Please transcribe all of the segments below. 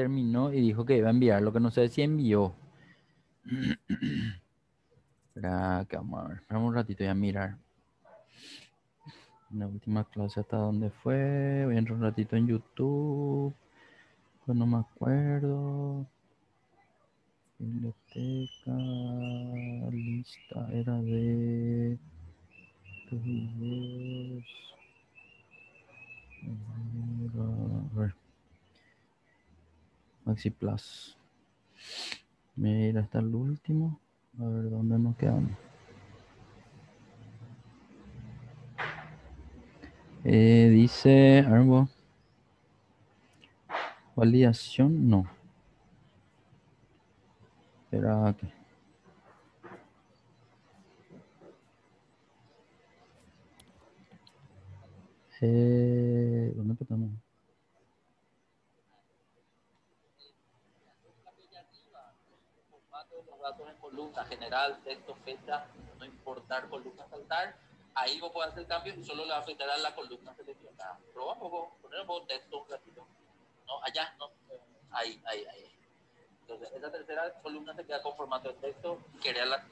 terminó y dijo que iba a enviar, lo que no sé si envió. Espera, que vamos a ver. Espera un ratito, voy a mirar. La última clase hasta dónde fue. Voy a entrar un ratito en YouTube. Pues no me acuerdo. Biblioteca. Lista era de. A ver. Maxi Plus. Mira, hasta el último. A ver dónde nos quedamos. Eh, dice algo. Validación, no. Espera que. Eh, ¿Dónde estamos? los datos en columna, general, texto, fecha, no importar columna, saltar, ahí vos podés hacer el cambio y solo le va a afectar a la columna seleccionada. Probamos, vos, poner un poco texto un ratito. No, allá, no, ahí, ahí, ahí. Entonces, esa tercera columna se queda con formato de texto, quería la...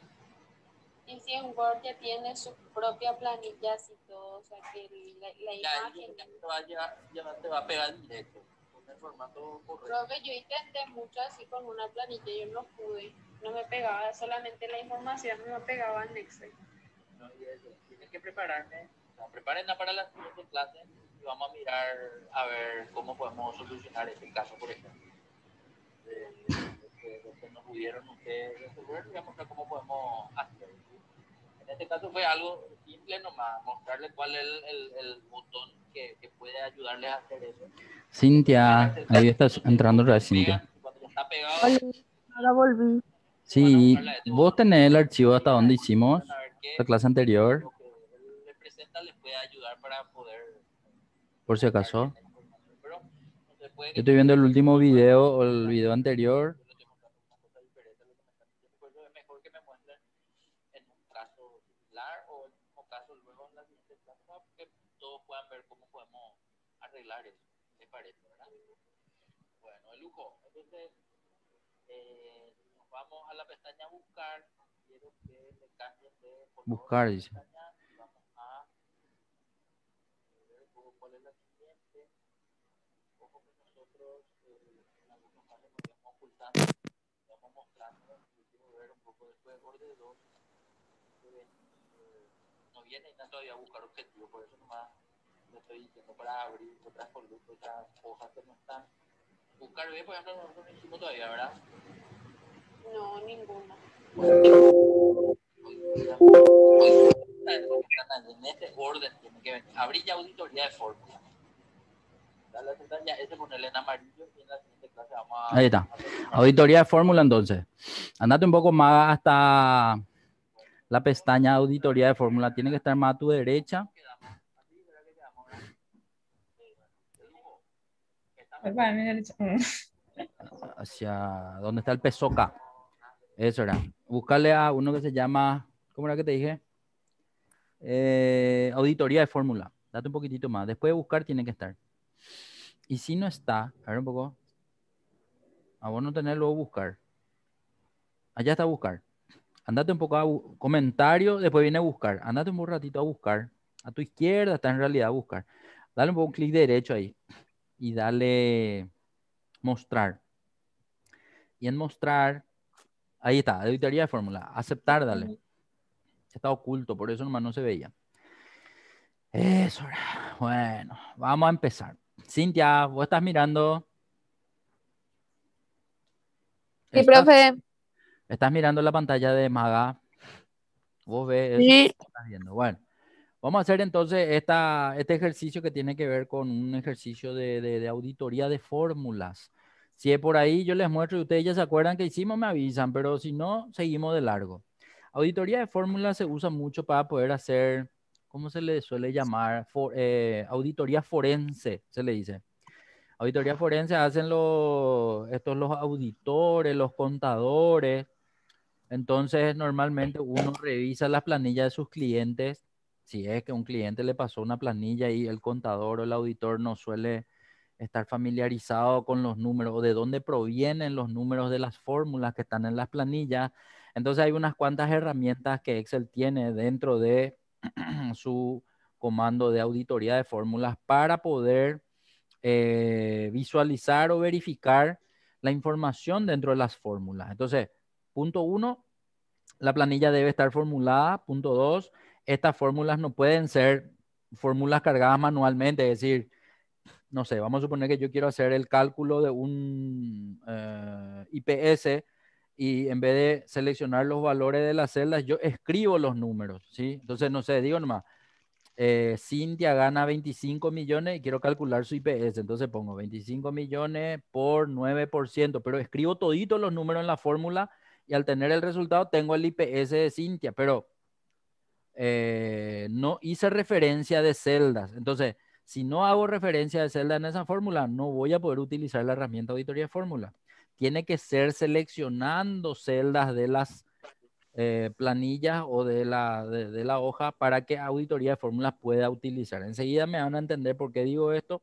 Y si en Word ya tiene su propia planilla, así todo, o sea que la, la Ya, imagen... ya te va, ya, ya te va a pegar directo, con el formato correcto. Profe, yo intenté mucho así con una planilla y yo no pude. No me pegaba solamente la información, no me pegaba en Excel. ¿no? Y eso, tienes que prepararme, o sea, prepárenla para la siguiente clase y vamos a mirar a ver cómo podemos solucionar este caso, por ejemplo. De, de de que no pudieron ustedes resolver, digamos, que cómo podemos hacer. En este caso fue algo simple nomás, mostrarles cuál es el, el, el botón que, que puede ayudarles a hacer eso. Cintia, ahí estás entrando otra vez, Cintia. Cuando ya está pegado, Ahora volví. Sí, vos tenés el archivo hasta donde hicimos la clase anterior, lo que él representa les puede ayudar para poder por si acaso. Yo estoy viendo el último video o el video anterior. Bueno, el lujo. Entonces, eh, nos vamos a la pestaña buscar. Quiero que le cambien de color Buscar, dice. Vamos a ver cuál es la siguiente. Ojo que nosotros eh, en algunos casos nos vamos ocultando, nos vamos mostrando, yo quiero ver un poco después orden 2, no viene no todavía a buscar objetivos, por eso nomás le estoy diciendo para abrir otras columnas, otras hojas que no están. Buscar B, por ejemplo, nosotros no hicimos todavía, ¿verdad? No, ninguna. En este orden tiene que venir. Abrir ya auditoría de fórmula. Dale a aceptar ya ese ponerle en amarillo y en la siguiente clase vamos a. Ahí está. Auditoría de fórmula entonces. Andate un poco más hasta la pestaña auditoría de fórmula. Tiene que estar más a tu derecha. Hacia donde está el PSOCA. Eso era. Búscale a uno que se llama, ¿cómo era que te dije? Eh, auditoría de fórmula. Date un poquitito más. Después de buscar tiene que estar. Y si no está, a ver un poco. A vos no tenés luego buscar. Allá está buscar. Andate un poco a comentario, después viene buscar. Andate un ratito a buscar. A tu izquierda está en realidad buscar. Dale un poco un clic derecho ahí. Y dale mostrar. Y en mostrar, ahí está, auditoría de fórmula. Aceptar, dale. Está oculto, por eso nomás no se veía. Eso. Bueno, vamos a empezar. Cintia, vos estás mirando. Sí, Estás- profe. Estás mirando la pantalla de Maga. Vos ves Sí. estás viendo. Bueno, vamos a hacer entonces esta, este ejercicio que tiene que ver con un ejercicio de, de- de auditoría de fórmulas. Si es por ahí, yo les muestro y ustedes ya se acuerdan que hicimos, me avisan, pero si no, seguimos de largo. Auditoría de fórmulas se usa mucho para poder hacer, ¿cómo se le suele llamar? Eh, auditoría forense, se le dice. Auditoría forense hacen los, estos los auditores, los contadores. Entonces, normalmente uno revisa las planillas de sus clientes. Si es que un cliente le pasó una planilla y el contador o el auditor no suele estar familiarizado con los números o de dónde provienen los números de las fórmulas que están en las planillas. Entonces hay unas cuantas herramientas que Excel tiene dentro de su comando de auditoría de fórmulas para poder eh, visualizar o verificar la información dentro de las fórmulas. Entonces, punto uno, la planilla debe estar formulada. Punto dos, estas fórmulas no pueden ser fórmulas cargadas manualmente, es decir, no sé, vamos a suponer que yo quiero hacer el cálculo de un eh, IPS y en vez de seleccionar los valores de las celdas, yo escribo los números, ¿sí? Entonces, no sé, digo nomás, eh, Cintia gana 25 millones y quiero calcular su IPS, entonces pongo 25 millones por 9%, pero escribo toditos los números en la fórmula y al tener el resultado tengo el IPS de Cintia, pero eh, no hice referencia de celdas. Entonces, si no hago referencia de celdas en esa fórmula, no voy a poder utilizar la herramienta auditoría de fórmula. Tiene que ser seleccionando celdas de las eh, planillas o de la, de, la hoja para que auditoría de fórmulas pueda utilizar. Enseguida me van a entender por qué digo esto.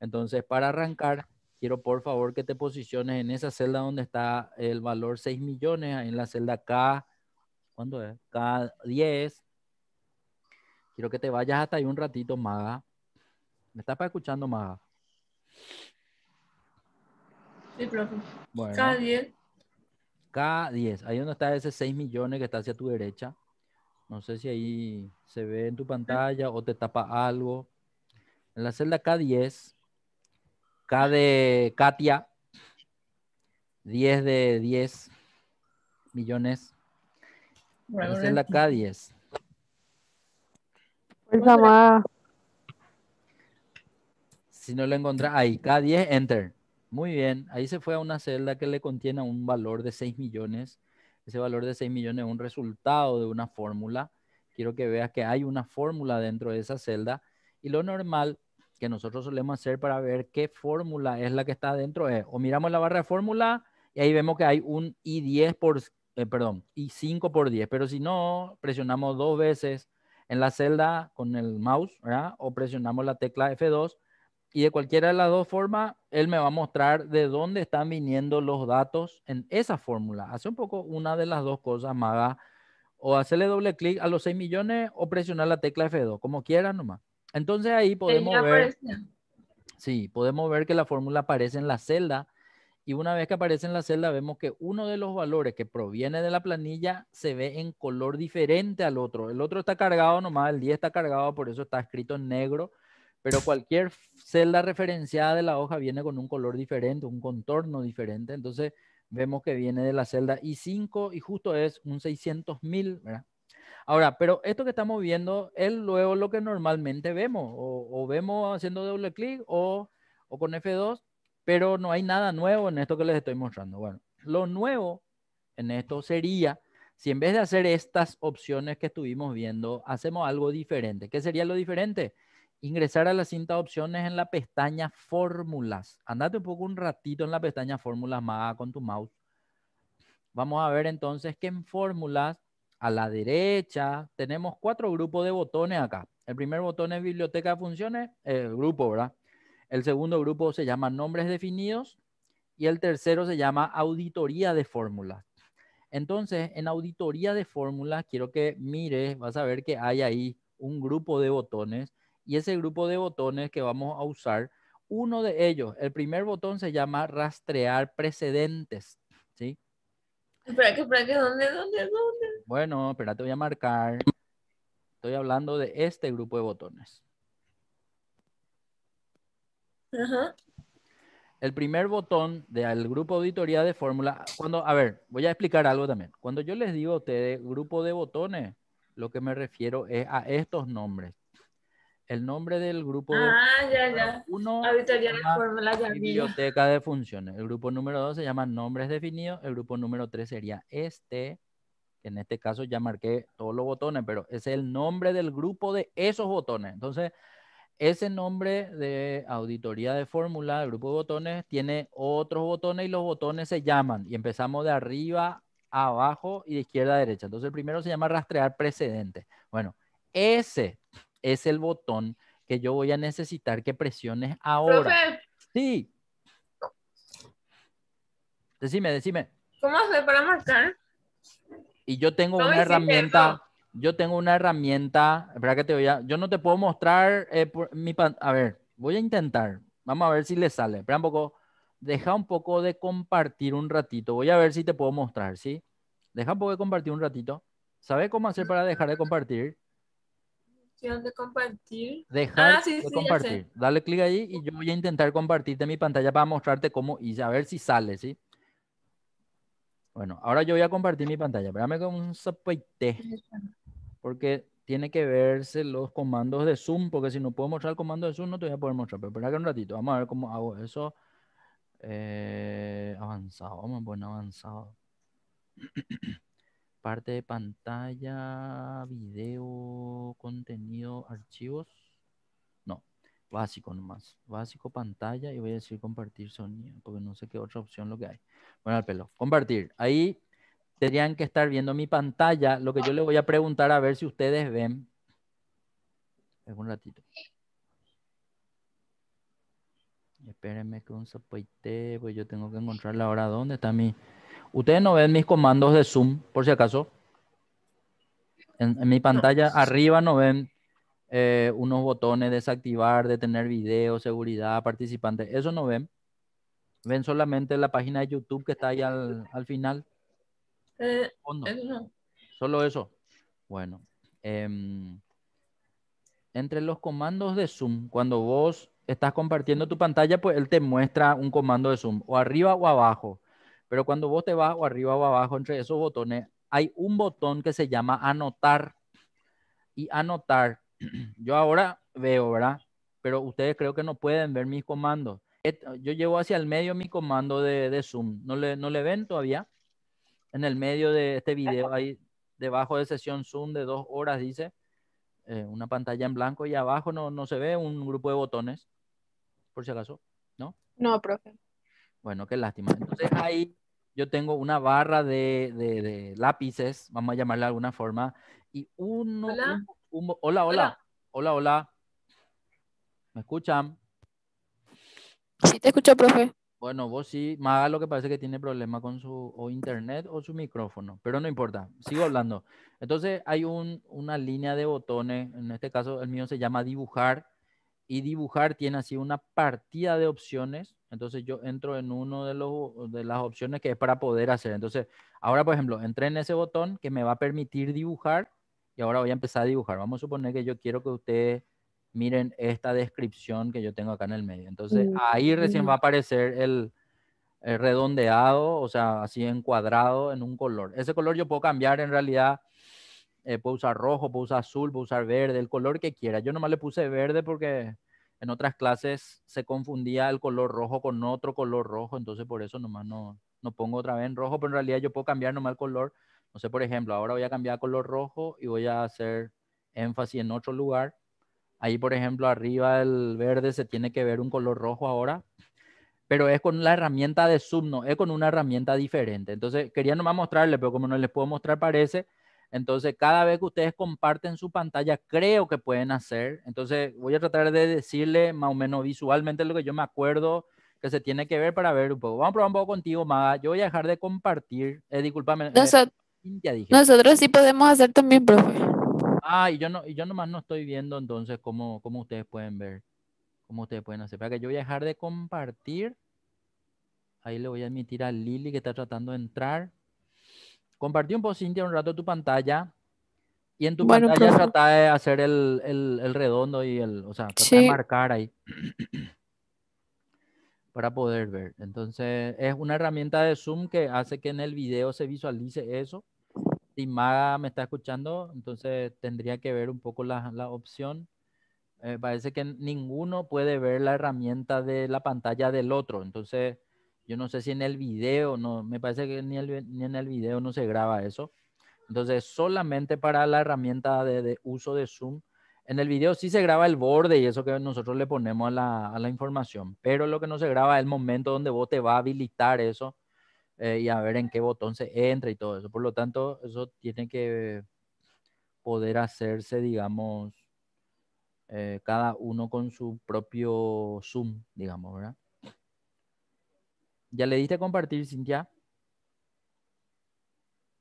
Entonces, para arrancar, quiero por favor que te posiciones en esa celda donde está el valor 6 millones, en la celda K, ¿cuándo es? K10, Quiero que te vayas hasta ahí un ratito, Maga. ¿Me estás escuchando, Maga? Sí, profe. Bueno, K10. K10. Ahí donde está ese 6 millones que está hacia tu derecha. No sé si ahí se ve en tu pantalla o te tapa algo. En la celda K10, K de Katia, 10 de 10 millones. En la celda K10. Fuerza más. Si no lo encuentras ahí, K10, enter. Muy bien, ahí se fue a una celda que le contiene un valor de 6 millones. Ese valor de 6 millones es un resultado de una fórmula. Quiero que veas que hay una fórmula dentro de esa celda. Y lo normal que nosotros solemos hacer para ver qué fórmula es la que está dentro es, o miramos la barra de fórmula y ahí vemos que hay un I10 por, eh, perdón, I5 por 10. Pero si no, presionamos dos veces en la celda con el mouse. O presionamos la tecla F2 y de cualquiera de las dos formas, él me va a mostrar de dónde están viniendo los datos en esa fórmula. Hace un poco una de las dos cosas, Maga, o hacerle doble clic a los 6 millones o presionar la tecla F2, como quieran nomás. Entonces ahí podemos ver, sí, podemos ver que la fórmula aparece en la celda y una vez que aparece en la celda, vemos que uno de los valores que proviene de la planilla se ve en color diferente al otro. El otro está cargado nomás, el 10 está cargado, por eso está escrito en negro, pero cualquier celda referenciada de la hoja viene con un color diferente, un contorno diferente. Entonces vemos que viene de la celda I5 y justo es un 600 mil, Ahora, pero esto que estamos viendo es luego lo que normalmente vemos, o, vemos haciendo doble clic o, o con F2 pero no hay nada nuevo en esto que les estoy mostrando. Bueno, lo nuevo en esto sería, si en vez de hacer estas opciones que estuvimos viendo, hacemos algo diferente. ¿Qué sería lo diferente? Ingresar a la cinta opciones en la pestaña fórmulas. Andate un poco un ratito en la pestaña fórmulas más con tu mouse. Vamos a ver entonces que en fórmulas, a la derecha, tenemos cuatro grupos de botones acá. El primer botón es biblioteca de funciones, el grupo, ¿verdad? El segundo grupo se llama nombres definidos y el tercero se llama auditoría de fórmulas. Entonces, en auditoría de fórmulas, quiero que mires, vas a ver que hay ahí un grupo de botones y ese grupo de botones que vamos a usar, uno de ellos, el primer botón se llama rastrear precedentes, ¿sí? Espera que, espera que, ¿dónde, dónde, dónde? Bueno, espera, te voy a marcar. Estoy hablando de este grupo de botones. El primer botón del grupo auditoría de fórmula, cuando, a ver, voy a explicar algo también. Cuando yo les digo a ustedes grupo de botones, lo que me refiero es a estos nombres. El nombre del grupo ah, ya, ya. uno de fórmula ya biblioteca de funciones. El grupo número dos se llama nombres definidos. El grupo número tres sería este, que en este caso ya marqué todos los botones, pero es el nombre del grupo de esos botones. Entonces, ese nombre de auditoría de fórmula, grupo de botones, tiene otros botones y los botones se llaman, y empezamos de arriba a abajo y de izquierda a derecha. Entonces el primero se llama rastrear precedente. Bueno, ese es el botón que yo voy a necesitar que presiones ahora. Sí. Decime, decime. ¿Cómo hace para marcar? Y yo tengo una herramienta, yo tengo una herramienta, espera que te voy a, yo no te puedo mostrar eh, por mi pan, a ver, voy a intentar, vamos a ver si le sale, espera un poco, deja un poco de compartir un ratito, voy a ver si te puedo mostrar, ¿sí? Deja un poco de compartir un ratito. ¿Sabes cómo hacer para dejar de compartir? Opción de compartir. Dejar Ah, sí, de sí, compartir. Dale clic ahí y yo voy a intentar compartirte mi pantalla para mostrarte cómo y a ver si sale, ¿sí? Bueno, ahora yo voy a compartir mi pantalla. Espérame con un zapaite. Porque tiene que verse los comandos de Zoom, porque si no puedo mostrar el comando de Zoom no te voy a poder mostrar. Pero espera que un ratito. Vamos a ver cómo hago eso. Eh, avanzado. Vamos a poner avanzado. Parte de pantalla, video, contenido, archivos. No, básico nomás. Básico pantalla y voy a decir compartir sonido, porque no sé qué otra opción lo que hay. Bueno, al pelo. Compartir. Ahí tendrían que estar viendo mi pantalla. Lo que yo les voy a preguntar a ver si ustedes ven. Es un ratito. Espérenme que un zapoite, pues yo tengo que encontrarla ahora. ¿Dónde está mi...? Ustedes no ven mis comandos de Zoom, por si acaso. En, en mi pantalla arriba no ven eh, unos botones desactivar, detener video, seguridad, participante. Eso no ven. Ven solamente la página de YouTube que está ahí al, al final. Eh, eso no. Solo eso. Bueno. em, entre los comandos de Zoom, cuando vos estás compartiendo tu pantalla, pues él te muestra un comando de Zoom, o arriba o abajo. Pero cuando vos te vas o arriba o abajo entre esos botones, hay un botón que se llama anotar. Y anotar, yo ahora veo, ¿verdad? Pero ustedes creo que no pueden ver mis comandos. Yo llevo hacia el medio mi comando de, de Zoom. ¿No le, ¿No le ven todavía? En el medio de este video, ahí debajo de sesión Zoom de dos horas, dice eh, una pantalla en blanco y abajo no, no se ve un grupo de botones, por si acaso. No, profe. Bueno, qué lástima. Entonces ahí yo tengo una barra de, de- de lápices, vamos a llamarla de alguna forma, y uno... Hola. un- hola, hola, hola, hola. ¿Me escuchan? Sí, te escucho, profe. Bueno, vos sí, Maga lo que parece que tiene problema con su o internet o su micrófono, pero no importa, sigo hablando. Entonces hay un, una línea de botones, en este caso el mío se llama dibujar, y dibujar tiene así una partida de opciones, entonces yo entro en uno de, los, de las opciones que es para poder hacer. Entonces, ahora por ejemplo, entré en ese botón que me va a permitir dibujar y ahora voy a empezar a dibujar. Vamos a suponer que yo quiero que ustedes miren esta descripción que yo tengo acá en el medio. Entonces, Mm, ahí recién mm. va a aparecer el, el redondeado, o sea, así encuadrado en un color. Ese color yo puedo cambiar en realidad. eh, puedo usar rojo, puedo usar azul, puedo usar verde, el color que quiera. Yo nomás le puse verde porque en otras clases se confundía el color rojo con otro color rojo, entonces por eso nomás no, no pongo otra vez en rojo, pero en realidad yo puedo cambiar nomás el color. No sé, por ejemplo, ahora voy a cambiar color rojo y voy a hacer énfasis en otro lugar. Ahí, por ejemplo, arriba del verde se tiene que ver un color rojo ahora, pero es con la herramienta de Zoom, es con una herramienta diferente. Entonces, quería nomás mostrarle, pero como no les puedo mostrar, parece. Entonces, cada vez que ustedes comparten su pantalla, creo que pueden hacer. Entonces, voy a tratar de decirle más o menos visualmente lo que yo me acuerdo que se tiene que ver para ver un poco. Vamos a probar un poco contigo, Maga. Yo voy a dejar de compartir. Eh, discúlpame. eh, Noso- Cintia dije. nosotros sí podemos hacer también, profe. Ah, y yo no, y yo nomás no estoy viendo entonces cómo, cómo ustedes pueden ver, cómo ustedes pueden hacer. Para que yo voy a dejar de compartir. Ahí le voy a admitir a Lili que está tratando de entrar. Compartí un poco, Cintia, un rato tu pantalla. Y en tu Bueno, pantalla profe. trata de hacer el, el- el redondo y el, o sea, trata de Sí. marcar ahí. para poder ver. Entonces, es una herramienta de Zoom que hace que en el video se visualice eso. Si Maga me está escuchando, entonces tendría que ver un poco la, la opción. Eh, parece que ninguno puede ver la herramienta de la pantalla del otro. Entonces, yo no sé si en el video, no, me parece que ni, en el video no se graba eso. Entonces, solamente para la herramienta de, de uso de Zoom. En el video sí se graba el borde y eso que nosotros le ponemos a la, a la información, pero lo que no se graba es el momento donde vos te va a habilitar eso eh, y a ver en qué botón se entra y todo eso. Por lo tanto, eso tiene que poder hacerse, digamos, eh, cada uno con su propio Zoom, digamos, ¿verdad? ¿Ya le diste a compartir, Cintia?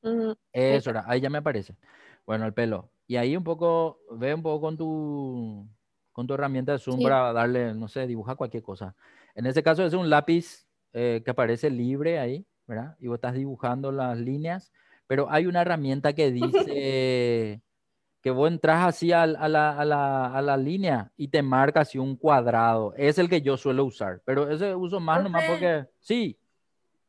Mm, Eso era, ahí ya me aparece. Bueno, el pelo. Y ahí un poco, ve un poco con tu, con tu herramienta de Zoom Sí. para darle, no sé, dibujar cualquier cosa. En ese caso es un lápiz eh, que aparece libre ahí, ¿verdad? Y vos estás dibujando las líneas, pero hay una herramienta que dice que vos entras así al- a, la, a la- a la línea y te marca así un cuadrado. Es el que yo suelo usar, pero ese uso más nomás porque, sí,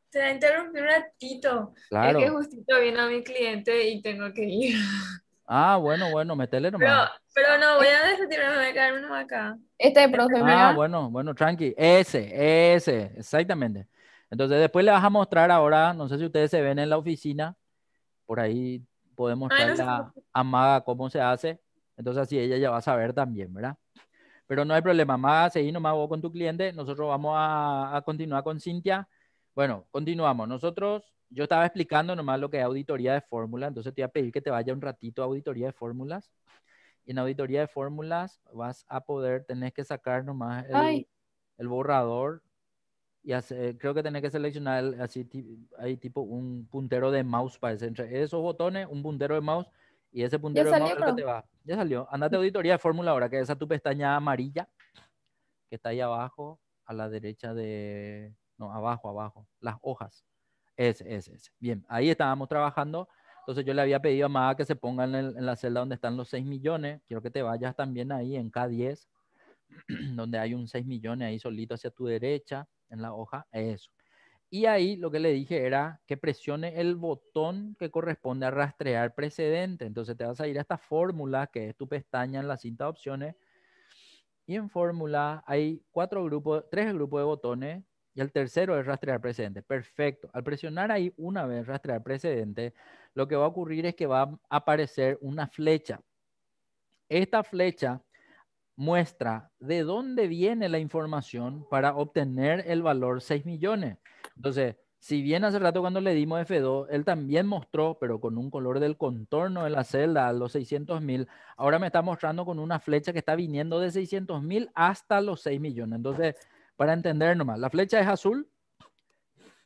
Te voy a interrumpir un ratito. claro. Es que justito viene a mi cliente y tengo que ir. Ah, bueno, bueno, metele Pero, nomás. pero no, voy a desretirarme, voy a quedarme nomás acá. Este profe, Ah, bueno, bueno, tranqui. Ese, ese, exactamente. Entonces después le vas a mostrar ahora, no sé si ustedes se ven en la oficina, por ahí no mostrarle a, a Maga cómo se hace. Entonces así ella ya va a saber también, ¿verdad? Pero no hay problema, Maga, seguí nomás vos con tu cliente. Nosotros vamos a, a continuar con Cintia. Bueno, continuamos. Nosotros, yo estaba explicando nomás lo que es auditoría de fórmula, entonces te voy a pedir que te vaya un ratito a auditoría de fórmulas. Y en auditoría de fórmulas vas a poder, tenés que sacar nomás el, el borrador y creo que tenés que seleccionar el- así, hay tipo un puntero de mouse para ese, entre esos botones, un puntero de mouse y ese puntero de mouse salió, es que te va. Ya salió. Andate a auditoría de fórmula ahora, que esa tu pestaña amarilla que está ahí abajo, a la derecha de, no, abajo, abajo, las hojas. Ese, ese, ese. Bien, ahí estábamos trabajando. Entonces yo le había pedido a Maga que se ponga en, el- en la celda donde están los 6 millones. Quiero que te vayas también ahí en K10, donde hay un 6 millones ahí solito hacia tu derecha, en la hoja. Eso. Y ahí lo que le dije era que presione el botón que corresponde a rastrear precedente. Entonces te vas a ir a esta fórmula, que es tu pestaña en la cinta de opciones. Y en fórmula hay cuatro grupos, tres grupos de botones y el tercero es rastrear precedente. Perfecto. Al presionar ahí una vez rastrear precedente, lo que va a ocurrir es que va a aparecer una flecha. Esta flecha muestra de dónde viene la información para obtener el valor 6 millones. Entonces, si bien hace rato cuando le dimos F2, él también mostró, pero con un color del contorno de la celda los 600 mil, ahora me está mostrando con una flecha que está viniendo de 600 mil hasta los 6 millones. Entonces, para entender nomás, la flecha es azul,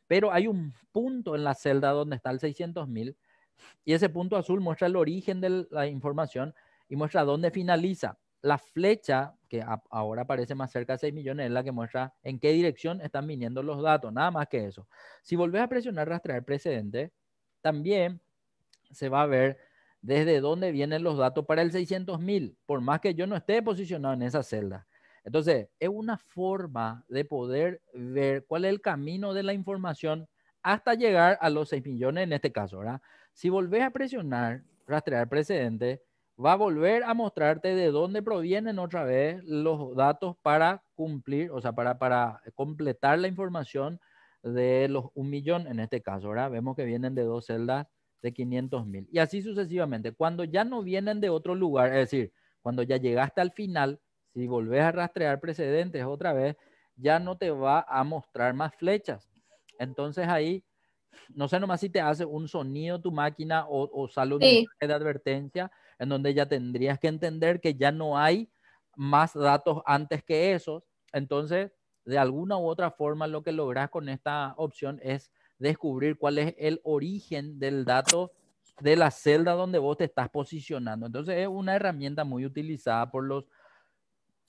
pero hay un punto en la celda donde está el 600 mil y ese punto azul muestra el origen de la información y muestra dónde finaliza. La flecha, que ahora aparece más cerca de 6 millones, es la que muestra en qué dirección están viniendo los datos, nada más que eso. Si volvés a presionar rastrear precedente, también se va a ver desde dónde vienen los datos para el 600 mil, por más que yo no esté posicionado en esa celda. Entonces, es una forma de poder ver cuál es el camino de la información hasta llegar a los 6 millones en este caso, ¿verdad? Si volvés a presionar rastrear precedente, va a volver a mostrarte de dónde provienen otra vez los datos para cumplir, o sea, para, para completar la información de los un millón en este caso, ¿verdad? Vemos que vienen de dos celdas de 500 mil. Y así sucesivamente. Cuando ya no vienen de otro lugar, es decir, cuando ya llegaste al final, si volvés a rastrear precedentes otra vez, ya no te va a mostrar más flechas. Entonces ahí, no sé nomás si te hace un sonido tu máquina o, o sale un Sí. de advertencia en donde ya tendrías que entender que ya no hay más datos antes que esos. Entonces, de alguna u otra forma, lo que logras con esta opción es descubrir cuál es el origen del dato de la celda donde vos te estás posicionando. Entonces, es una herramienta muy utilizada por los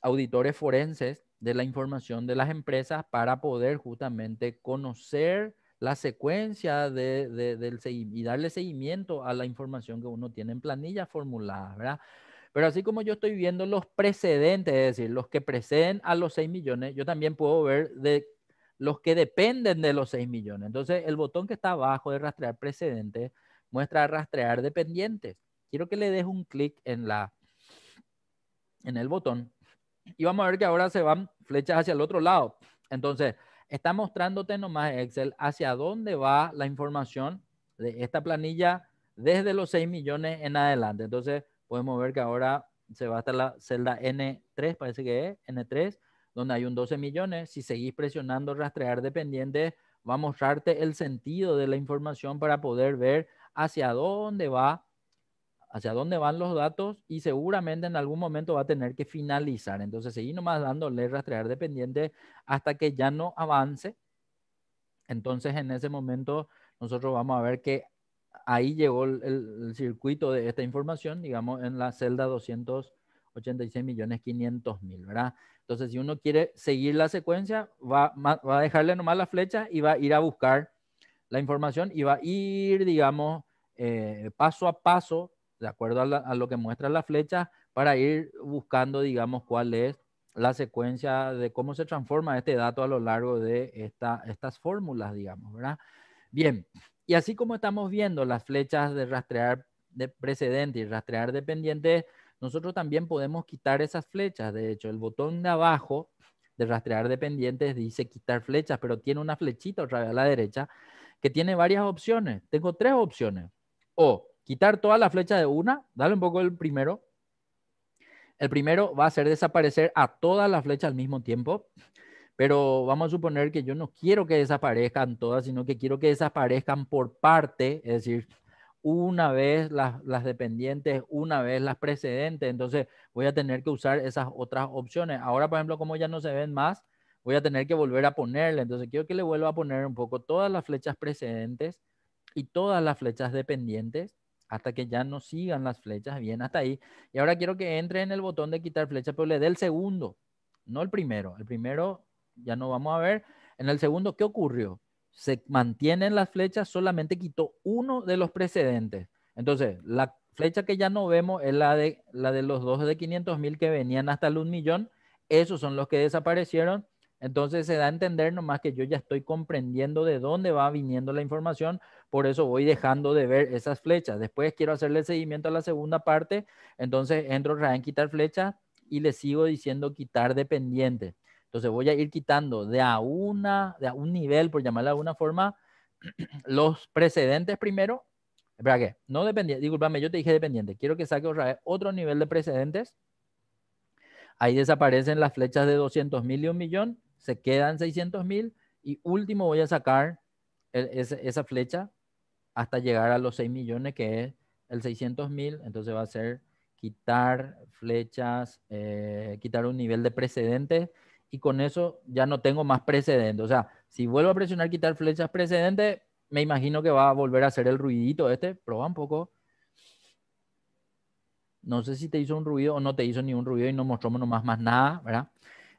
auditores forenses de la información de las empresas para poder justamente conocer la secuencia de, de- del y darle seguimiento a la información que uno tiene en planilla formulada, ¿verdad? Pero así como yo estoy viendo los precedentes, es decir, los que preceden a los 6 millones, yo también puedo ver de los que dependen de los 6 millones. Entonces, el botón que está abajo de rastrear precedentes muestra rastrear dependientes. Quiero que le des un clic en la en el botón y vamos a ver que ahora se van flechas hacia el otro lado. Entonces, está mostrándote nomás Excel hacia dónde va la información de esta planilla desde los 6 millones en adelante. Entonces, podemos ver que ahora se va hasta la celda N3, parece que es N3, donde hay un 12 millones. Si seguís presionando rastrear dependientes, va a mostrarte el sentido de la información para poder ver hacia dónde va hacia dónde van los datos y seguramente en algún momento va a tener que finalizar. Entonces, seguir nomás dándole rastrear dependiente hasta que ya no avance Entonces, en ese momento, nosotros vamos a ver que ahí llegó el, circuito de esta información, digamos, en la celda 286 millones 500 mil, ¿verdad? Entonces, si uno quiere seguir la secuencia, va, va a dejarle nomás la flecha y va a ir a buscar la información y va a ir, digamos, eh, paso a paso, de acuerdo a, lo que muestra la flecha, para ir buscando, digamos, cuál es la secuencia de cómo se transforma este dato a lo largo de esta, estas fórmulas, digamos, ¿verdad? Bien, y así como estamos viendo las flechas de rastrear de precedente y rastrear dependiente, nosotros también podemos quitar esas flechas. De hecho, el botón de abajo de rastrear dependientes dice quitar flechas, pero tiene una flechita otra vez a la derecha que tiene varias opciones. Tengo tres opciones. O quitar todas las flechas de una, dale un poco el primero. El primero va a hacer desaparecer a todas las flechas al mismo tiempo, pero vamos a suponer que yo no quiero que desaparezcan todas, sino que quiero que desaparezcan por parte, es decir, una vez las, las dependientes, una vez las precedentes, entonces voy a tener que usar esas otras opciones. Ahora, por ejemplo, como ya no se ven más, voy a tener que volver a ponerle, entonces quiero que le vuelva a poner un poco todas las flechas precedentes y todas las flechas dependientes hasta que ya no sigan las flechas bien hasta ahí. Y ahora quiero que entre en el botón de quitar flecha, pero le dé el segundo, no el primero. El primero ya no vamos a ver. En el segundo, ¿qué ocurrió? Se mantienen las flechas, solamente quitó uno de los precedentes. Entonces, la flecha que ya no vemos es la de, la de los dos de 500 mil que venían hasta el un millón. Esos son los que desaparecieron. Entonces se da a entender nomás que yo ya estoy comprendiendo de dónde va viniendo la información, por eso voy dejando de ver esas flechas. Después quiero hacerle seguimiento a la segunda parte, entonces entro en quitar flechas y le sigo diciendo quitar dependiente. Entonces voy a ir quitando de a una, de a un nivel, por llamarlo de alguna forma, los precedentes primero. Espera, ¿qué? No dependiente, discúlpame, yo te dije dependiente. Quiero que saque otra vez otro nivel de precedentes. Ahí desaparecen las flechas de 200 mil y un millón, se quedan 600 mil y último voy a sacar esa flecha hasta llegar a los 6 millones que es el 600 mil. Entonces va a ser quitar flechas, eh, quitar un nivel de precedentes y con eso ya no tengo más precedentes. O sea, si vuelvo a presionar quitar flechas precedentes, me imagino que va a volver a hacer el ruidito este. Proba un poco. No sé si te hizo un ruido o no te hizo ni un ruido y no mostró nomás más nada, ¿verdad?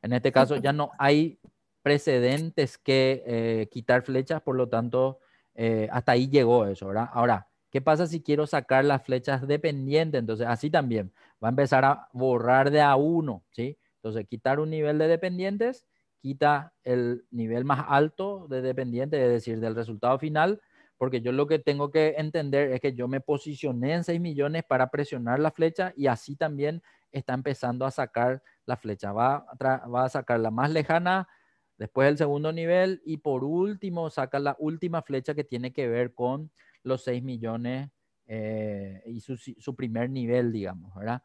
En este caso ya no hay precedentes que eh, quitar flechas, por lo tanto, eh, hasta ahí llegó eso, ¿verdad? Ahora, ¿qué pasa si quiero sacar las flechas dependientes? Entonces, así también va a empezar a borrar de a uno, ¿sí? Entonces, quitar un nivel de dependientes, quita el nivel más alto de dependientes, es decir, del resultado final, porque yo lo que tengo que entender es que yo me posicioné en 6 millones para presionar la flecha y así también está empezando a sacar la flecha. Va a, va a sacar la más lejana, después el segundo nivel y por último saca la última flecha que tiene que ver con los 6 millones eh, y su, primer nivel, digamos, ¿verdad?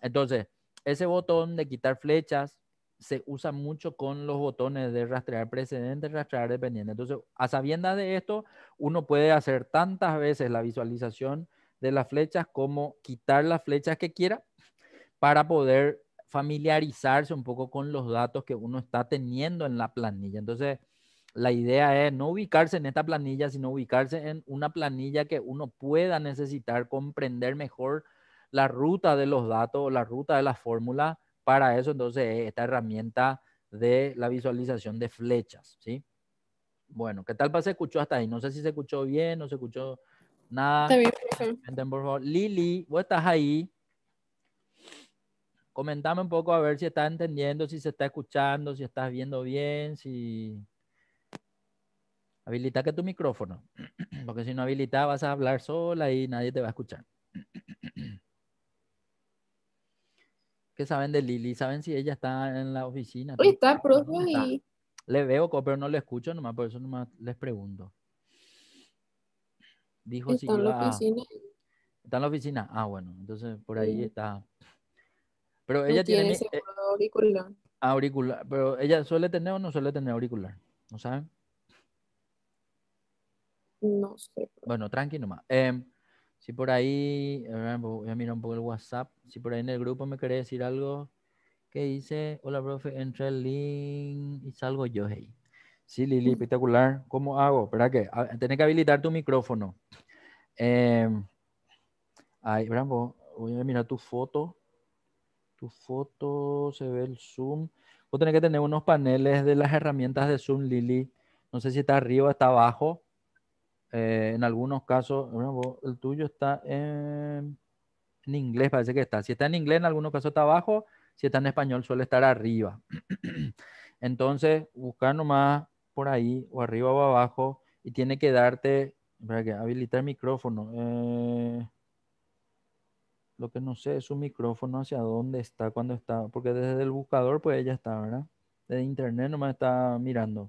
Entonces, ese botón de quitar flechas se usa mucho con los botones de rastrear precedente, rastrear dependiente. Entonces, a sabiendas de esto, uno puede hacer tantas veces la visualización de las flechas como quitar las flechas que quiera para poder familiarizarse un poco con los datos que uno está teniendo en la planilla. Entonces, la idea es no ubicarse en esta planilla, sino ubicarse en una planilla que uno pueda necesitar comprender mejor la ruta de los datos, la ruta de la fórmula. Para eso, entonces, esta herramienta de la visualización de flechas, ¿sí? Bueno, ¿qué tal se escuchó hasta ahí? No sé si se escuchó bien, no se escuchó nada. Está bien, por favor. Lili, vos estás ahí. Comentame un poco a ver si estás entendiendo, si se está escuchando, si estás viendo bien, si... Habilita que tu micrófono, porque si no habilitas vas a hablar sola y nadie te va a escuchar. ¿Qué saben de Lili? ¿Saben si ella está en la oficina? Hoy está, profe, Le veo, pero no le escucho nomás, por eso nomás les pregunto. Dijo si está en la iba oficina. ¿Está en la oficina? Ah, bueno, entonces por ahí Sí. está. Pero No ella tiene, tiene seguro eh, auricular. auricular, pero ella suele tener o no suele tener auricular, ¿no saben? No sé. Bueno, tranqui nomás. Em, si por ahí, voy a mirar un poco el WhatsApp, si por ahí en el grupo me querés decir algo que dice, hola profe, entra el link y salgo yo, hey. Sí, Lili, espectacular. ¿Cómo hago? Que ah, tenés que habilitar tu micrófono. Eh, ahí, Bravo, voy a mirar tu foto. Tu foto, se ve el zoom. Vos tenés que tener unos paneles de las herramientas de Zoom, Lili. No sé si está arriba o está abajo. Eh, en algunos casos, el tuyo está en, inglés, parece que está. Si está en inglés, en algunos casos está abajo. Si está en español, suele estar arriba. Entonces, buscar nomás por ahí, o arriba o abajo, y tiene que darte, para que habilitar micrófono. Eh, lo que no sé es su micrófono hacia dónde está cuando está, porque desde el buscador pues ella está, ¿verdad? Desde internet nomás está mirando.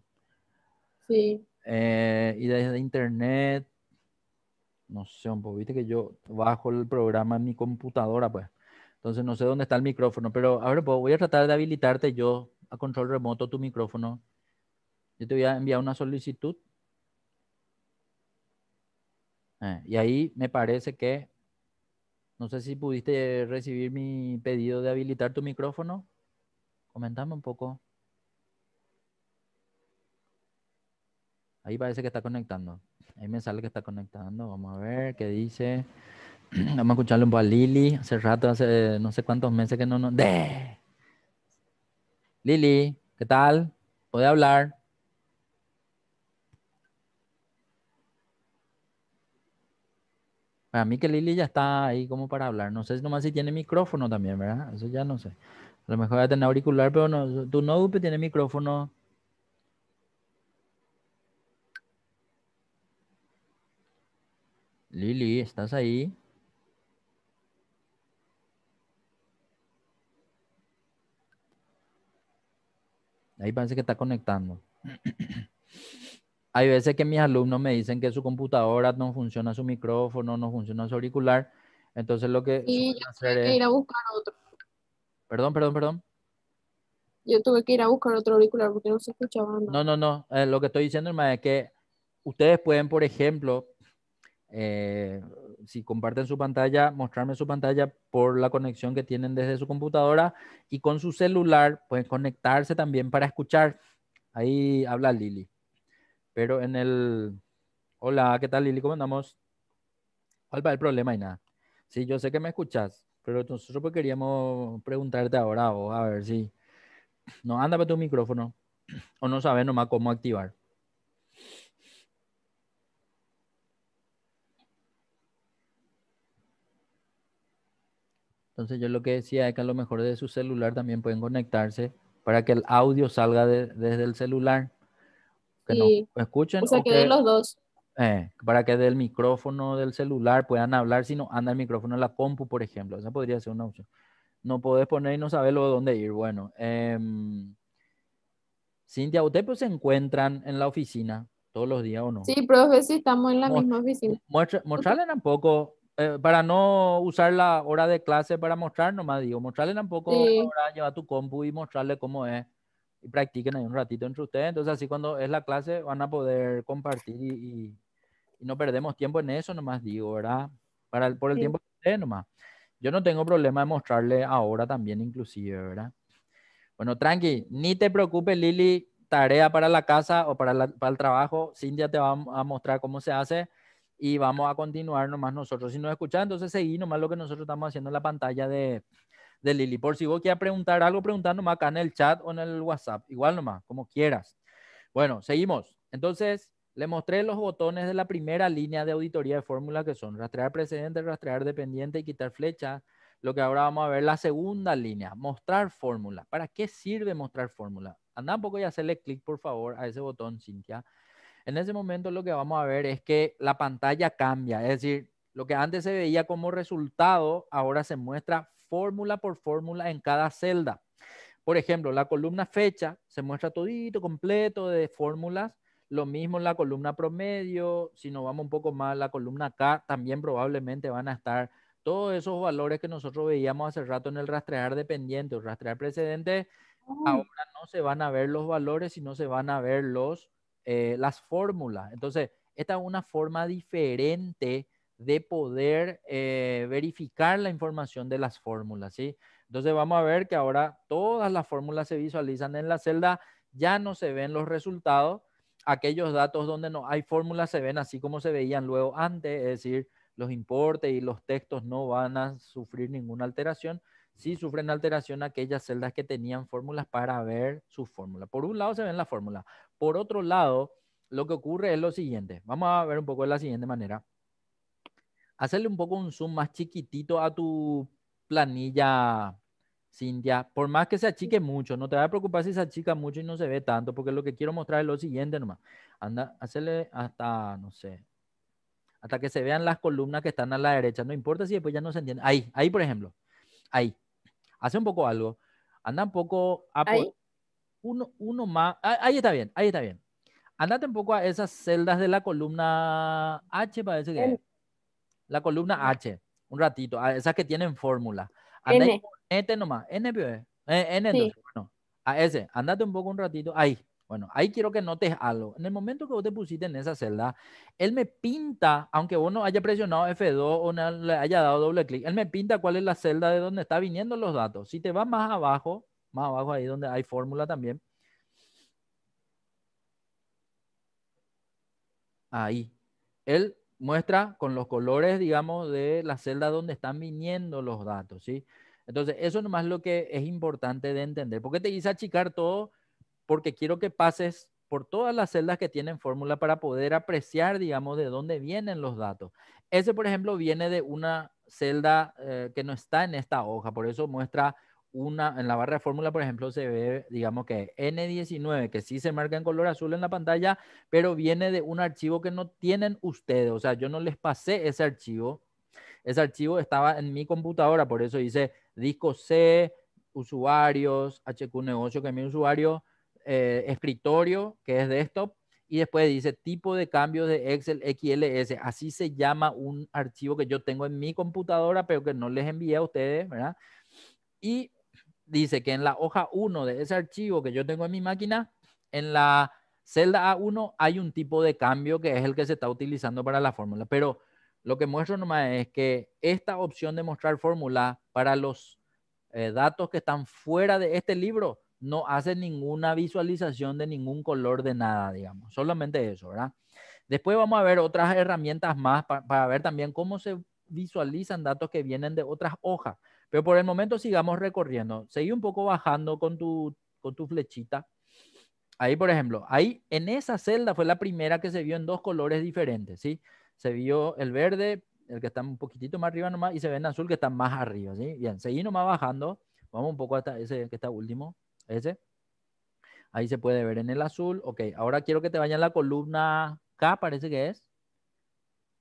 Sí. Eh, y desde internet, no sé, un poco, viste que yo bajo el programa en mi computadora, pues. Entonces no sé dónde está el micrófono, pero a ver, pues, voy a tratar de habilitarte yo a control remoto tu micrófono. Yo te voy a enviar una solicitud. Eh, y ahí me parece que, no sé si pudiste recibir mi pedido de habilitar tu micrófono. Comentame un poco. Ahí parece que está conectando. Ahí me sale que está conectando. Vamos a ver qué dice. Vamos a escucharle un poco a Lili. Hace rato, hace no sé cuántos meses que no nos... ¡De! Lili, ¿qué tal? ¿Puede hablar? Para mí que Lili ya está ahí como para hablar. No sé nomás si tiene micrófono también, ¿verdad? Eso ya no sé. A lo mejor va a tener auricular, pero no. Tu notebook tiene micrófono. Lili, ¿estás ahí? Ahí parece que está conectando. Hay veces que mis alumnos me dicen que su computadora no funciona su micrófono, no funciona su auricular. Entonces lo que Y yo hacer tuve que ir a buscar otro. Perdón, perdón, perdón. Yo tuve que ir a buscar otro auricular porque no se escuchaba nada. No, no, no. eh, lo que estoy diciendo, hermano, es que ustedes pueden, por ejemplo, eh, si comparten su pantalla, mostrarme su pantalla por la conexión que tienen desde su computadora y con su celular pueden conectarse también para escuchar. Ahí habla Lili. Pero en el... Hola, ¿qué tal Lili? ¿Cómo andamos? ¿Cuál va el problema y nada? Sí, yo sé que me escuchas, pero nosotros pues queríamos preguntarte ahora o a ver si... No, anda para tu micrófono. O no sabes nomás cómo activar. Entonces yo lo que decía es que a lo mejor de su celular también pueden conectarse para que el audio salga de- desde el celular. Que Sí. nos escuchen O sea o que de que- los dos. eh, para que del micrófono del celular puedan hablar si no anda el micrófono en la compu, por ejemplo. Esa podría ser una opción. No podés poner y no luego dónde ir. Bueno, em, Cintia, ¿ustedes pues se encuentran en la oficina todos los días o no? Sí, profe, sí estamos en la Mo- misma oficina. Muestra- mostrarle un poco, eh, para no usar la hora de clase para mostrar, nomás digo, mostrarle un poco Sí. ahora, lleva tu compu y mostrarle cómo es. Y practiquen ahí un ratito entre ustedes. Entonces, así cuando es la clase van a poder compartir y, y- y no perdemos tiempo en eso, nomás digo, ¿verdad? Para el- por el Sí. tiempo que ustedes nomás. Yo no tengo problema de mostrarle ahora también, inclusive, ¿verdad? Bueno, tranqui, ni te preocupes, Lili, tarea para la casa o para, la- para el trabajo. Cintia te va a a mostrar cómo se hace y vamos a continuar nomás nosotros. Si nos escuchas, entonces seguí nomás lo que nosotros estamos haciendo en la pantalla de, de Lili. Por si vos quieres preguntar algo, preguntar nomás acá en el chat o en el WhatsApp. Igual nomás, como quieras. Bueno, seguimos. Entonces, le mostré los botones de la primera línea de auditoría de fórmula que son rastrear precedente, rastrear dependiente y quitar flecha. Lo que ahora vamos a ver la segunda línea, mostrar fórmula. ¿Para qué sirve mostrar fórmula? Anda un poco y hacerle clic, por favor, a ese botón, Cintia. En ese momento lo que vamos a ver es que la pantalla cambia, es decir, lo que antes se veía como resultado, ahora se muestra fórmula por fórmula en cada celda. Por ejemplo, la columna fecha se muestra todito completo de fórmulas. Lo mismo en la columna promedio. Si nos vamos un poco más, la columna K también probablemente van a estar todos esos valores que nosotros veíamos hace rato en el rastrear dependiente o rastrear precedente. Ahora no se van a ver los valores, sino se van a ver los, eh, las fórmulas. Entonces, esta es una forma diferente de poder eh, verificar la información de las fórmulas, ¿sí? Entonces vamos a ver que ahora todas las fórmulas se visualizan en la celda, ya no se ven los resultados aquellos datos donde no hay fórmulas se ven así como se veían luego antes, es decir, los importes y los textos no van a sufrir ninguna alteración. Sí sufren alteración aquellas celdas que tenían fórmulas para ver su fórmula. Por un lado se ven la fórmula. Por otro lado, lo que ocurre es lo siguiente. Vamos a ver un poco de la siguiente manera. Hacerle un poco un zoom más chiquitito a tu planilla, Cintia. Por más que se achique mucho, no te va a preocupar si se achica mucho y no se ve tanto, porque lo que quiero mostrar es lo siguiente nomás. Anda, hacerle hasta, no sé, hasta que se vean las columnas que están a la derecha. No importa si después ya no se entiende. Ahí, ahí por ejemplo. Ahí. Hace un poco algo. Anda un poco a por- Ahí. uno, uno más. ah, Ahí está bien, ahí está bien. Andate un poco a esas celdas de la columna H, parece que. La columna H, un ratito, a esas que tienen fórmula. Anda N. N nomás, N, pe, eh, N Sí. entonces, bueno, a ese, andate un poco un ratito, ahí. Bueno, ahí quiero que notes algo. En el momento que vos te pusiste en esa celda, él me pinta, aunque vos no haya presionado F2 o no le haya dado doble clic, él me pinta cuál es la celda de donde está viniendo los datos. Si te vas más abajo, más abajo ahí donde hay fórmula también, ahí, él muestra con los colores, digamos, de la celda donde están viniendo los datos, ¿sí? Entonces, eso nomás es lo que es importante de entender. ¿Por qué te hice achicar todo? Porque quiero que pases por todas las celdas que tienen fórmula para poder apreciar, digamos, de dónde vienen los datos. Ese, por ejemplo, viene de una celda eh, que no está en esta hoja, por eso muestra una, en la barra de fórmula, por ejemplo, se ve, digamos que N19, que sí se marca en color azul en la pantalla, pero viene de un archivo que no tienen ustedes, o sea, yo no les pasé ese archivo. Ese archivo estaba en mi computadora, por eso dice disco C, usuarios, HQ negocio, que es mi usuario, eh, escritorio, que es desktop, y después dice tipo de cambio de Excel XLS. Así se llama un archivo que yo tengo en mi computadora, pero que no les envié a ustedes, ¿verdad? Y dice que en la hoja 1 de ese archivo que yo tengo en mi máquina, en la celda A1 hay un tipo de cambio que es el que se está utilizando para la fórmula. Pero lo que muestro nomás es que esta opción de mostrar fórmula para los eh, datos que están fuera de este libro no hace ninguna visualización de ningún color de nada, digamos. Solamente eso, ¿verdad? Después vamos a ver otras herramientas más pa- para ver también cómo se visualizan datos que vienen de otras hojas. Pero por el momento sigamos recorriendo. Seguí un poco bajando con tu, con tu flechita. Ahí, por ejemplo, ahí en esa celda fue la primera que se vio en dos colores diferentes, ¿sí? Se vio el verde, el que está un poquitito más arriba nomás, y se ve en azul que está más arriba, ¿sí? Bien, seguí nomás bajando. Vamos un poco hasta ese que está último, ese. Ahí se puede ver en el azul. Ok, ahora quiero que te vaya en la columna K, parece que es.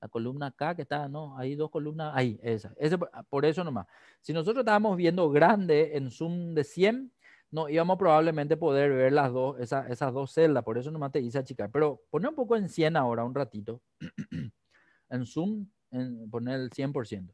La columna K que está, no, hay dos columnas, ahí, esa. Ese, por- por eso nomás. Si nosotros estábamos viendo grande en zoom de 100, no íbamos probablemente poder ver las dos, esa- esas dos celdas, por eso nomás te hice achicar. Pero poné un poco en 100 ahora, un ratito. en zoom, en, poner el 100%.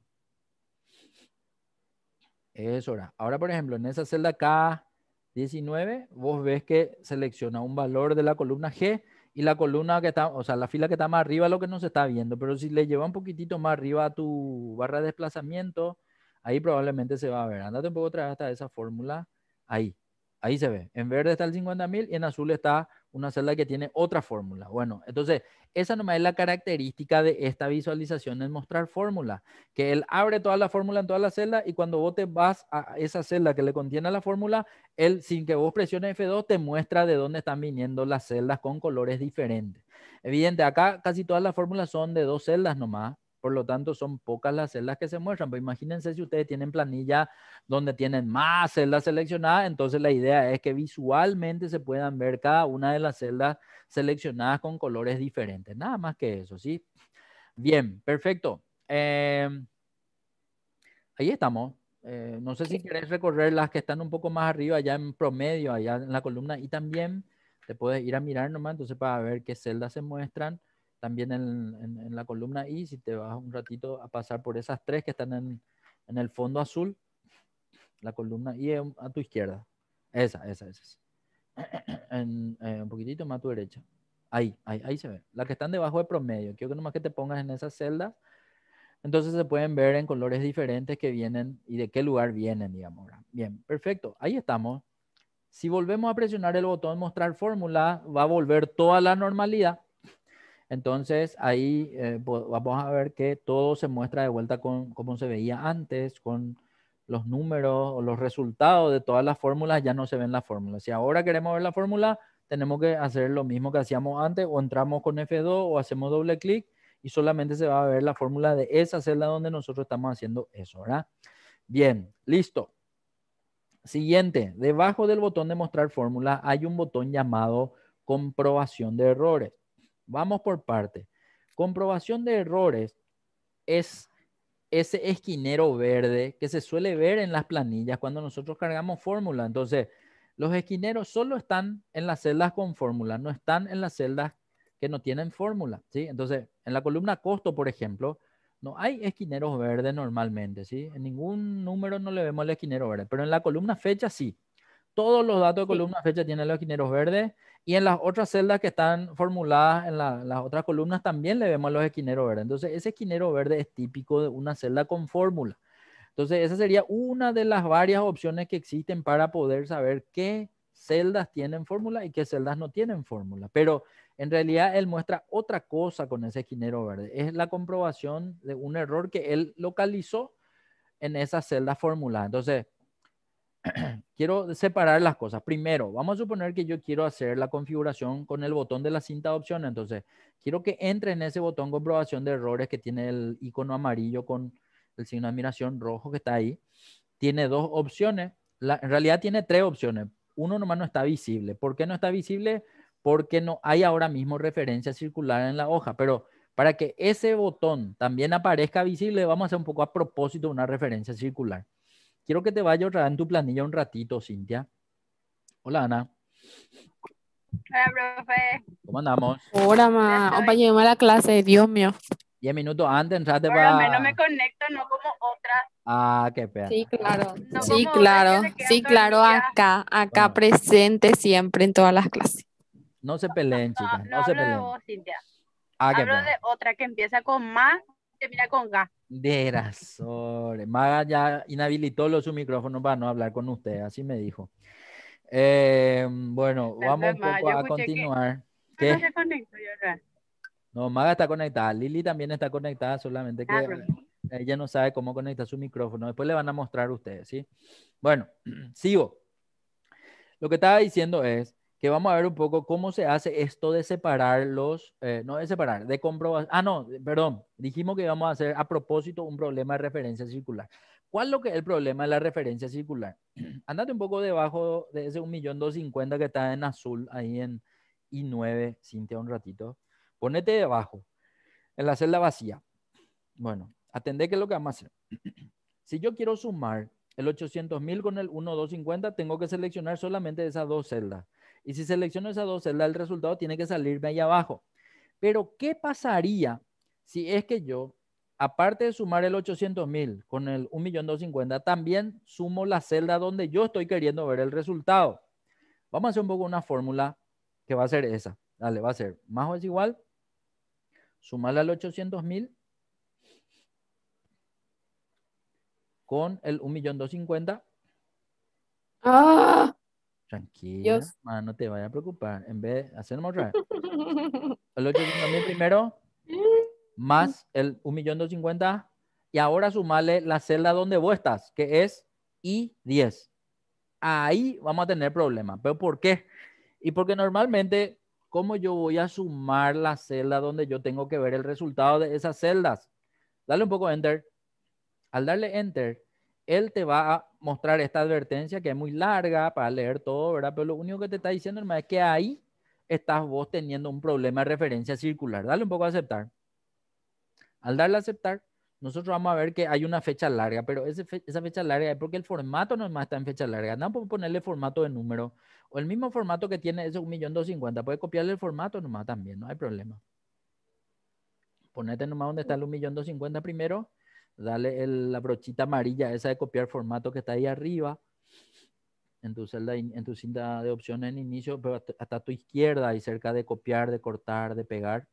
Eso ahora. Ahora, por ejemplo, en esa celda K19, vos ves que selecciona un valor de la columna G y la columna que está, o sea, la fila que está más arriba es lo que no se está viendo, pero si le lleva un poquitito más arriba a tu barra de desplazamiento, ahí probablemente se va a ver. Andate un poco vez hasta esa fórmula. Ahí, ahí se ve. En verde está el 50.000 y en azul está una celda que tiene otra fórmula. Bueno, entonces, esa nomás es la característica de esta visualización en mostrar fórmula, que él abre toda la fórmula en toda la celda y cuando vos te vas a esa celda que le contiene la fórmula, él sin que vos presiones F2 te muestra de dónde están viniendo las celdas con colores diferentes. Evidente, acá casi todas las fórmulas son de dos celdas nomás, por lo tanto son pocas las celdas que se muestran. Pero imagínense si ustedes tienen planilla donde tienen más celdas seleccionadas, entonces la idea es que visualmente se puedan ver cada una de las celdas seleccionadas con colores diferentes. Nada más que eso, ¿sí? Bien, perfecto. Eh, ahí estamos. Eh, no sé si querés recorrer las que están un poco más arriba, allá en promedio, allá en la columna, y también te puedes ir a mirar nomás, entonces para ver qué celdas se muestran, también en, en- en la columna I, si te vas un ratito a pasar por esas tres que están en, en el fondo azul, la columna es a tu izquierda, esa, esa, esa. En, eh, un poquitito más a tu derecha. Ahí, ahí, ahí se ve. Las que están debajo de promedio. Quiero que nomás que te pongas en esas celdas. Entonces se pueden ver en colores diferentes que vienen y de qué lugar vienen, digamos. Bien, perfecto. Ahí estamos. Si volvemos a presionar el botón mostrar fórmula, va a volver toda la normalidad. Entonces ahí eh, vamos a ver que todo se muestra de vuelta con como se veía antes, con los números o los resultados de todas las fórmulas, ya no se ven las fórmulas. Si ahora queremos ver la fórmula, tenemos que hacer lo mismo que hacíamos antes, o entramos con F2 o hacemos doble clic y solamente se va a ver la fórmula de esa celda donde nosotros estamos haciendo eso, ¿verdad? Bien, listo. Siguiente, debajo del botón de mostrar fórmula hay un botón llamado comprobación de errores. Vamos por parte. Comprobación de errores es ese esquinero verde que se suele ver en las planillas cuando nosotros cargamos fórmula. Entonces, los esquineros solo están en las celdas con fórmula, no están en las celdas que no tienen fórmula, ¿sí? Entonces, en la columna costo, por ejemplo, no hay esquineros verdes normalmente, ¿sí? En ningún número no le vemos el esquinero verde, pero en la columna fecha sí. Todos los datos de columna fecha tienen los esquineros verdes y en las otras celdas que están formuladas en la- las otras columnas también le vemos los esquineros verdes. Entonces, ese esquinero verde es típico de una celda con fórmula. Entonces, esa sería una de las varias opciones que existen para poder saber qué celdas tienen fórmula y qué celdas no tienen fórmula. Pero en realidad él muestra otra cosa con ese esquinero verde. Es la comprobación de un error que él localizó en esa celda formulada. Entonces, quiero separar las cosas. Primero, vamos a suponer que yo quiero hacer la configuración con el botón de la cinta de opciones. Entonces, quiero que entre en ese botón comprobación de errores que tiene el icono amarillo con el signo de admiración rojo que está ahí. Tiene dos opciones. La- en realidad tiene tres opciones. Uno nomás no está visible. ¿Por qué no está visible? Porque no hay ahora mismo referencia circular en la hoja. Pero para que ese botón también aparezca visible, vamos a hacer un poco a propósito una referencia circular. Quiero que te vaya otra vez en tu planilla un ratito, Cintia. Hola, Ana. Hola, profe. ¿Cómo andamos? Ahora, ma, opa, a la clase, Dios mío. Diez minutos antes entraste Por para... lo menos me conecto, no como otras. Ah, qué pena. Sí, claro. No Sí, claro. Sí, claro, acá, acá Bueno. presente siempre en todas las clases. No se peleen, chicas. no No, se hablo de peleen. vos, Cintia. Ah, qué Hablo pena. de otra que empieza con más y termina con ga. De razón. Maga ya inhabilitó lo- su micrófono para no hablar con usted, así me dijo. Eh, bueno, vamos un poco a escuché que- continuar. No Maga está conectada. Lili también está conectada, solamente que Ah, ella no sabe cómo conectar su micrófono. Después le van a mostrar a ustedes, ¿sí? Bueno, sigo. Lo que estaba diciendo es que vamos a ver un poco cómo se hace esto de separar los, eh, no de separar, de comprobar. Ah, no, perdón. Dijimos que íbamos a hacer a propósito un problema de referencia circular. ¿Cuál es lo que es el problema de la referencia circular? Andate un poco debajo de ese 1.250.000 que está en azul ahí en I9, Cintia, un ratito. Ponete debajo, en la celda vacía. Bueno, atendé qué es lo que vamos a hacer. Si yo quiero sumar el 800.000 con el 1.250, tengo que seleccionar solamente esas dos celdas. Y si selecciono esas dos celdas, el resultado tiene que salirme ahí abajo. Pero, ¿qué pasaría si es que yo, aparte de sumar el 800.000 con el 1.250.000, también sumo la celda donde yo estoy queriendo ver el resultado? Vamos a hacer un poco una fórmula que va a ser esa. Dale, va a ser más o es igual, sumarle al 800.000 con el 1.250.000. Ah, Tranquila, ma, no te vayas a preocupar. En vez de hacerlo otra vez. El 800.000 primero, más el 1.250.000 y ahora sumarle la celda donde vos estás, que es I10. Ahí vamos a tener problemas. ¿Pero por qué? Y porque normalmente, ¿cómo yo voy a sumar la celda donde yo tengo que ver el resultado de esas celdas? Dale un poco Enter. Al darle Enter, él te va a mostrar esta advertencia que es muy larga para leer todo, ¿verdad? Pero lo único que te está diciendo, hermano, es que ahí estás vos teniendo un problema de referencia circular. Dale un poco a aceptar. Al darle a aceptar, nosotros vamos a ver que hay una fecha larga, pero esa fecha larga es porque el formato nomás está en fecha larga. No podemos ponerle formato de número o el mismo formato que tiene ese 1.250.000. Puede copiarle el formato nomás también, no hay problema. Ponete nomás donde está el 1.250.000 primero, dale el- la brochita amarilla esa de copiar formato que está ahí arriba en tu celda, en tu cinta de opciones en inicio, pero hasta- a tu izquierda y cerca de copiar, de cortar, de pegar,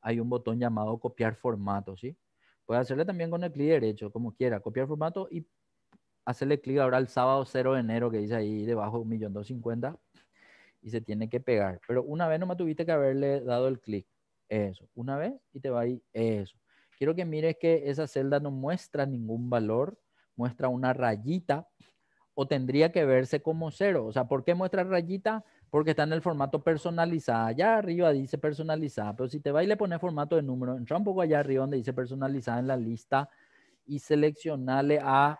hay un botón llamado copiar formato, ¿sí? Puede hacerle también con el clic derecho, como quiera, copiar formato y hacerle clic ahora al sábado 0 de enero que dice ahí debajo 1.250.000 y se tiene que pegar. Pero una vez nomás tuviste que haberle dado el clic. Eso. Una vez y te va ahí. Eso. Quiero que mires que esa celda no muestra ningún valor, muestra una rayita o tendría que verse como cero. O sea, ¿por qué muestra rayita? Porque está en el formato personalizada. Allá arriba dice personalizada, pero si te va y le pones formato de número, entra un poco allá arriba donde dice personalizada en la lista y seleccionale a,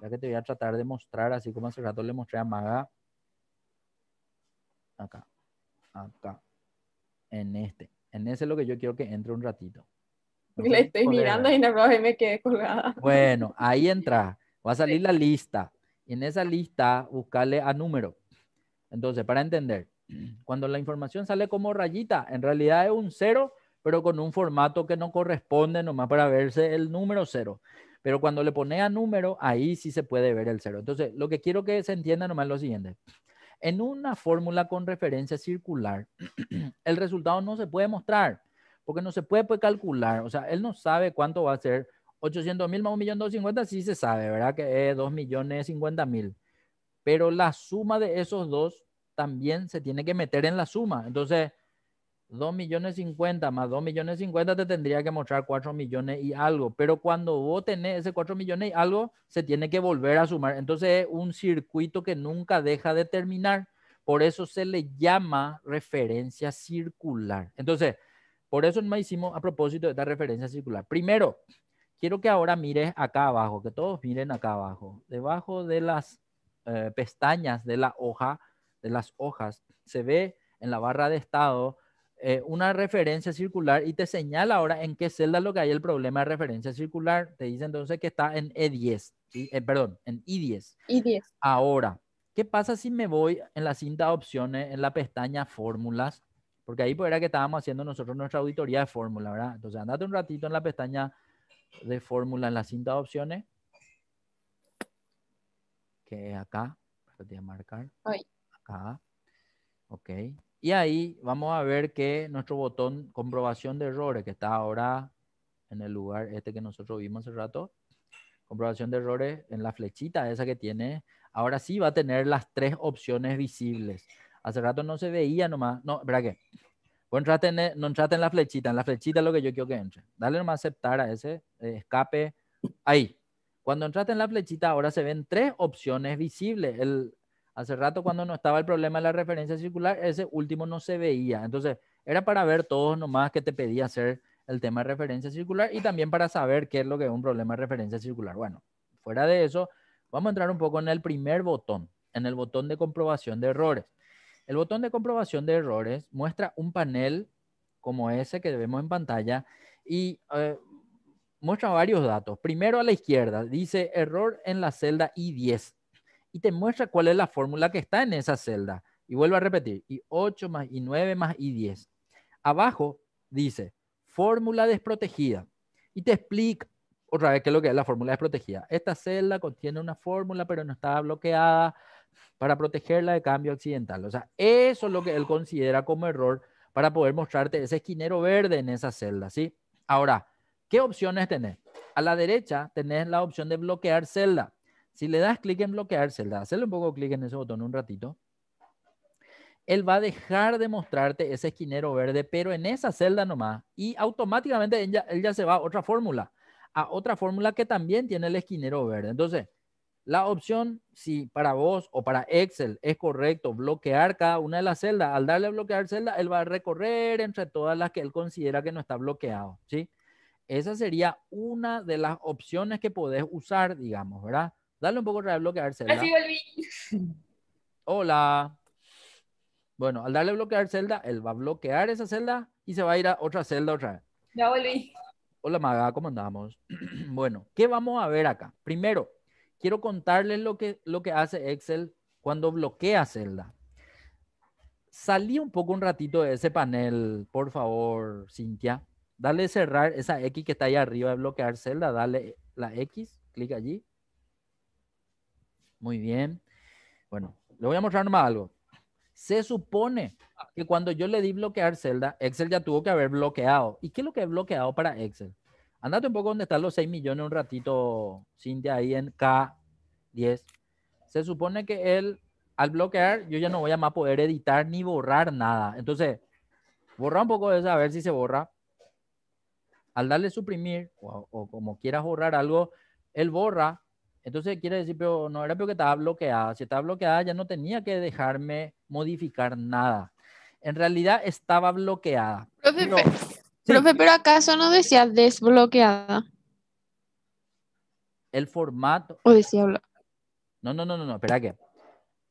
ya que te voy a tratar de mostrar, así como hace rato le mostré a Maga, acá, acá, en este. En ese es lo que yo quiero que entre un ratito. Le estoy mirando y no me quedé colgada. Bueno, ahí entra. Va a salir la lista. Y en esa lista, buscarle a número. Entonces, para entender, cuando la información sale como rayita, en realidad es un cero, pero con un formato que no corresponde nomás para verse el número cero. Pero cuando le pone a número, ahí sí se puede ver el cero. Entonces, lo que quiero que se entienda nomás es lo siguiente. En una fórmula con referencia circular, el resultado no se puede mostrar, porque no se puede, pues, calcular. O sea, él no sabe cuánto va a ser 800 mil más 1.250.000 sí se sabe, ¿verdad? Que es 2.050.000. Pero la suma de esos dos también se tiene que meter en la suma. Entonces, 2 millones 50 más 2 millones 50 te tendría que mostrar 4 millones y algo. Pero cuando vos tenés ese 4 millones y algo, se tiene que volver a sumar. Entonces, es un circuito que nunca deja de terminar. Por eso se le llama referencia circular. Entonces, por eso me hicimos a propósito de esta referencia circular. Primero, quiero que ahora mires acá abajo, que todos miren acá abajo. Debajo de las eh, pestañas de la hoja, de las hojas, se ve en la barra de estado eh, una referencia circular y te señala ahora en qué celda lo que hay el problema de referencia circular. Te dice entonces que está en E10, ¿sí? Eh, perdón, en I10. Y 10. Ahora, ¿qué pasa si me voy en la cinta de opciones, en la pestaña fórmulas? Porque ahí pues era que estábamos haciendo nosotros nuestra auditoría de fórmula, ¿verdad? Entonces, andate un ratito en la pestaña de fórmula en la cinta de opciones, que es acá, voy a marcar, acá, ok. Y ahí vamos a ver que nuestro botón comprobación de errores, que está ahora en el lugar este que nosotros vimos hace rato, comprobación de errores en la flechita esa que tiene, ahora sí va a tener las tres opciones visibles. Hace rato no se veía nomás, no, ¿verdad qué? Vos entraste en, el- no entraste en la flechita, en la flechita es lo que yo quiero que entre. Dale nomás aceptar a ese eh, escape, ahí. Cuando entraste en la flechita ahora se ven tres opciones visibles. El, hace rato cuando no estaba el problema de la referencia circular, ese último no se veía. Entonces, era para ver todos nomás que te pedía hacer el tema de referencia circular y también para saber qué es lo que es un problema de referencia circular. Bueno, fuera de eso, vamos a entrar un poco en el primer botón, en el botón de comprobación de errores. El botón de comprobación de errores muestra un panel como ese que vemos en pantalla y eh, muestra varios datos. Primero a la izquierda dice error en la celda I10 y te muestra cuál es la fórmula que está en esa celda. Y vuelvo a repetir, I8 más I9 más I10. Abajo dice fórmula desprotegida y te explica otra vez qué es lo que es la fórmula desprotegida. Esta celda contiene una fórmula pero no está bloqueada para protegerla de cambio accidental. O sea, eso es lo que él considera como error para poder mostrarte ese esquinero verde en esa celda, ¿sí? Ahora, ¿qué opciones tenés? A la derecha tenés la opción de bloquear celda. Si le das clic en bloquear celda, hacerle un poco clic en ese botón un ratito, él va a dejar de mostrarte ese esquinero verde, pero en esa celda nomás, y automáticamente ya, él ya se va a otra fórmula, a otra fórmula que también tiene el esquinero verde. Entonces, la opción, si para vos o para Excel es correcto bloquear cada una de las celdas, al darle a bloquear celda, él va a recorrer entre todas las que él considera que no está bloqueado, ¿sí? Esa sería una de las opciones que podés usar, digamos, ¿verdad? Dale un poco otra vez a bloquear celda. Así volví. Hola. Bueno, al darle a bloquear celda, él va a bloquear esa celda y se va a ir a otra celda otra vez. Ya volví. Hola Maga, ¿cómo andamos? bueno, ¿qué vamos a ver acá? Primero, quiero contarles lo que, lo que hace Excel cuando bloquea celda. Salí un poco un ratito de ese panel, por favor, Cintia. Dale cerrar esa X que está ahí arriba de bloquear celda. Dale la X, clic allí. Muy bien. Bueno, le voy a mostrar nomás algo. Se supone que cuando yo le di bloquear celda, Excel ya tuvo que haber bloqueado. ¿Y qué es lo que he bloqueado para Excel? Andate un poco donde están los 6 millones un ratito, Cintia, ahí en K, 10. Se supone que él, al bloquear, yo ya no voy a más poder editar ni borrar nada. Entonces, borra un poco de eso a ver si se borra. Al darle suprimir o, o como quieras borrar algo, él borra. Entonces quiere decir, pero no era porque estaba bloqueada. Si estaba bloqueada ya no tenía que dejarme modificar nada. En realidad estaba bloqueada. Pero-. Profe, pero acaso no decía desbloqueada el formato, o decía No, no, no, no, no, espera que.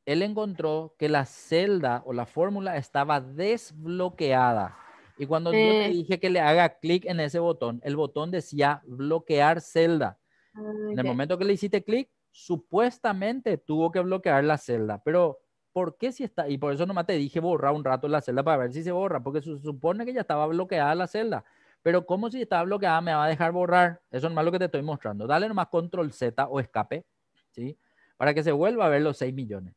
Él encontró que la celda o la fórmula estaba desbloqueada. Y cuando yo le Eh. dije que le haga clic en ese botón, el botón decía bloquear celda. En el momento que le hiciste clic, supuestamente tuvo que bloquear la celda. Pero, ¿por qué si está? Y por eso nomás te dije borrar un rato la celda para ver si se borra, porque se supone que ya estaba bloqueada la celda. Pero como si estaba bloqueada me va a dejar borrar. Eso es más lo que te estoy mostrando. Dale nomás control Z o escape, ¿sí? Para que se vuelva a ver los 6 millones.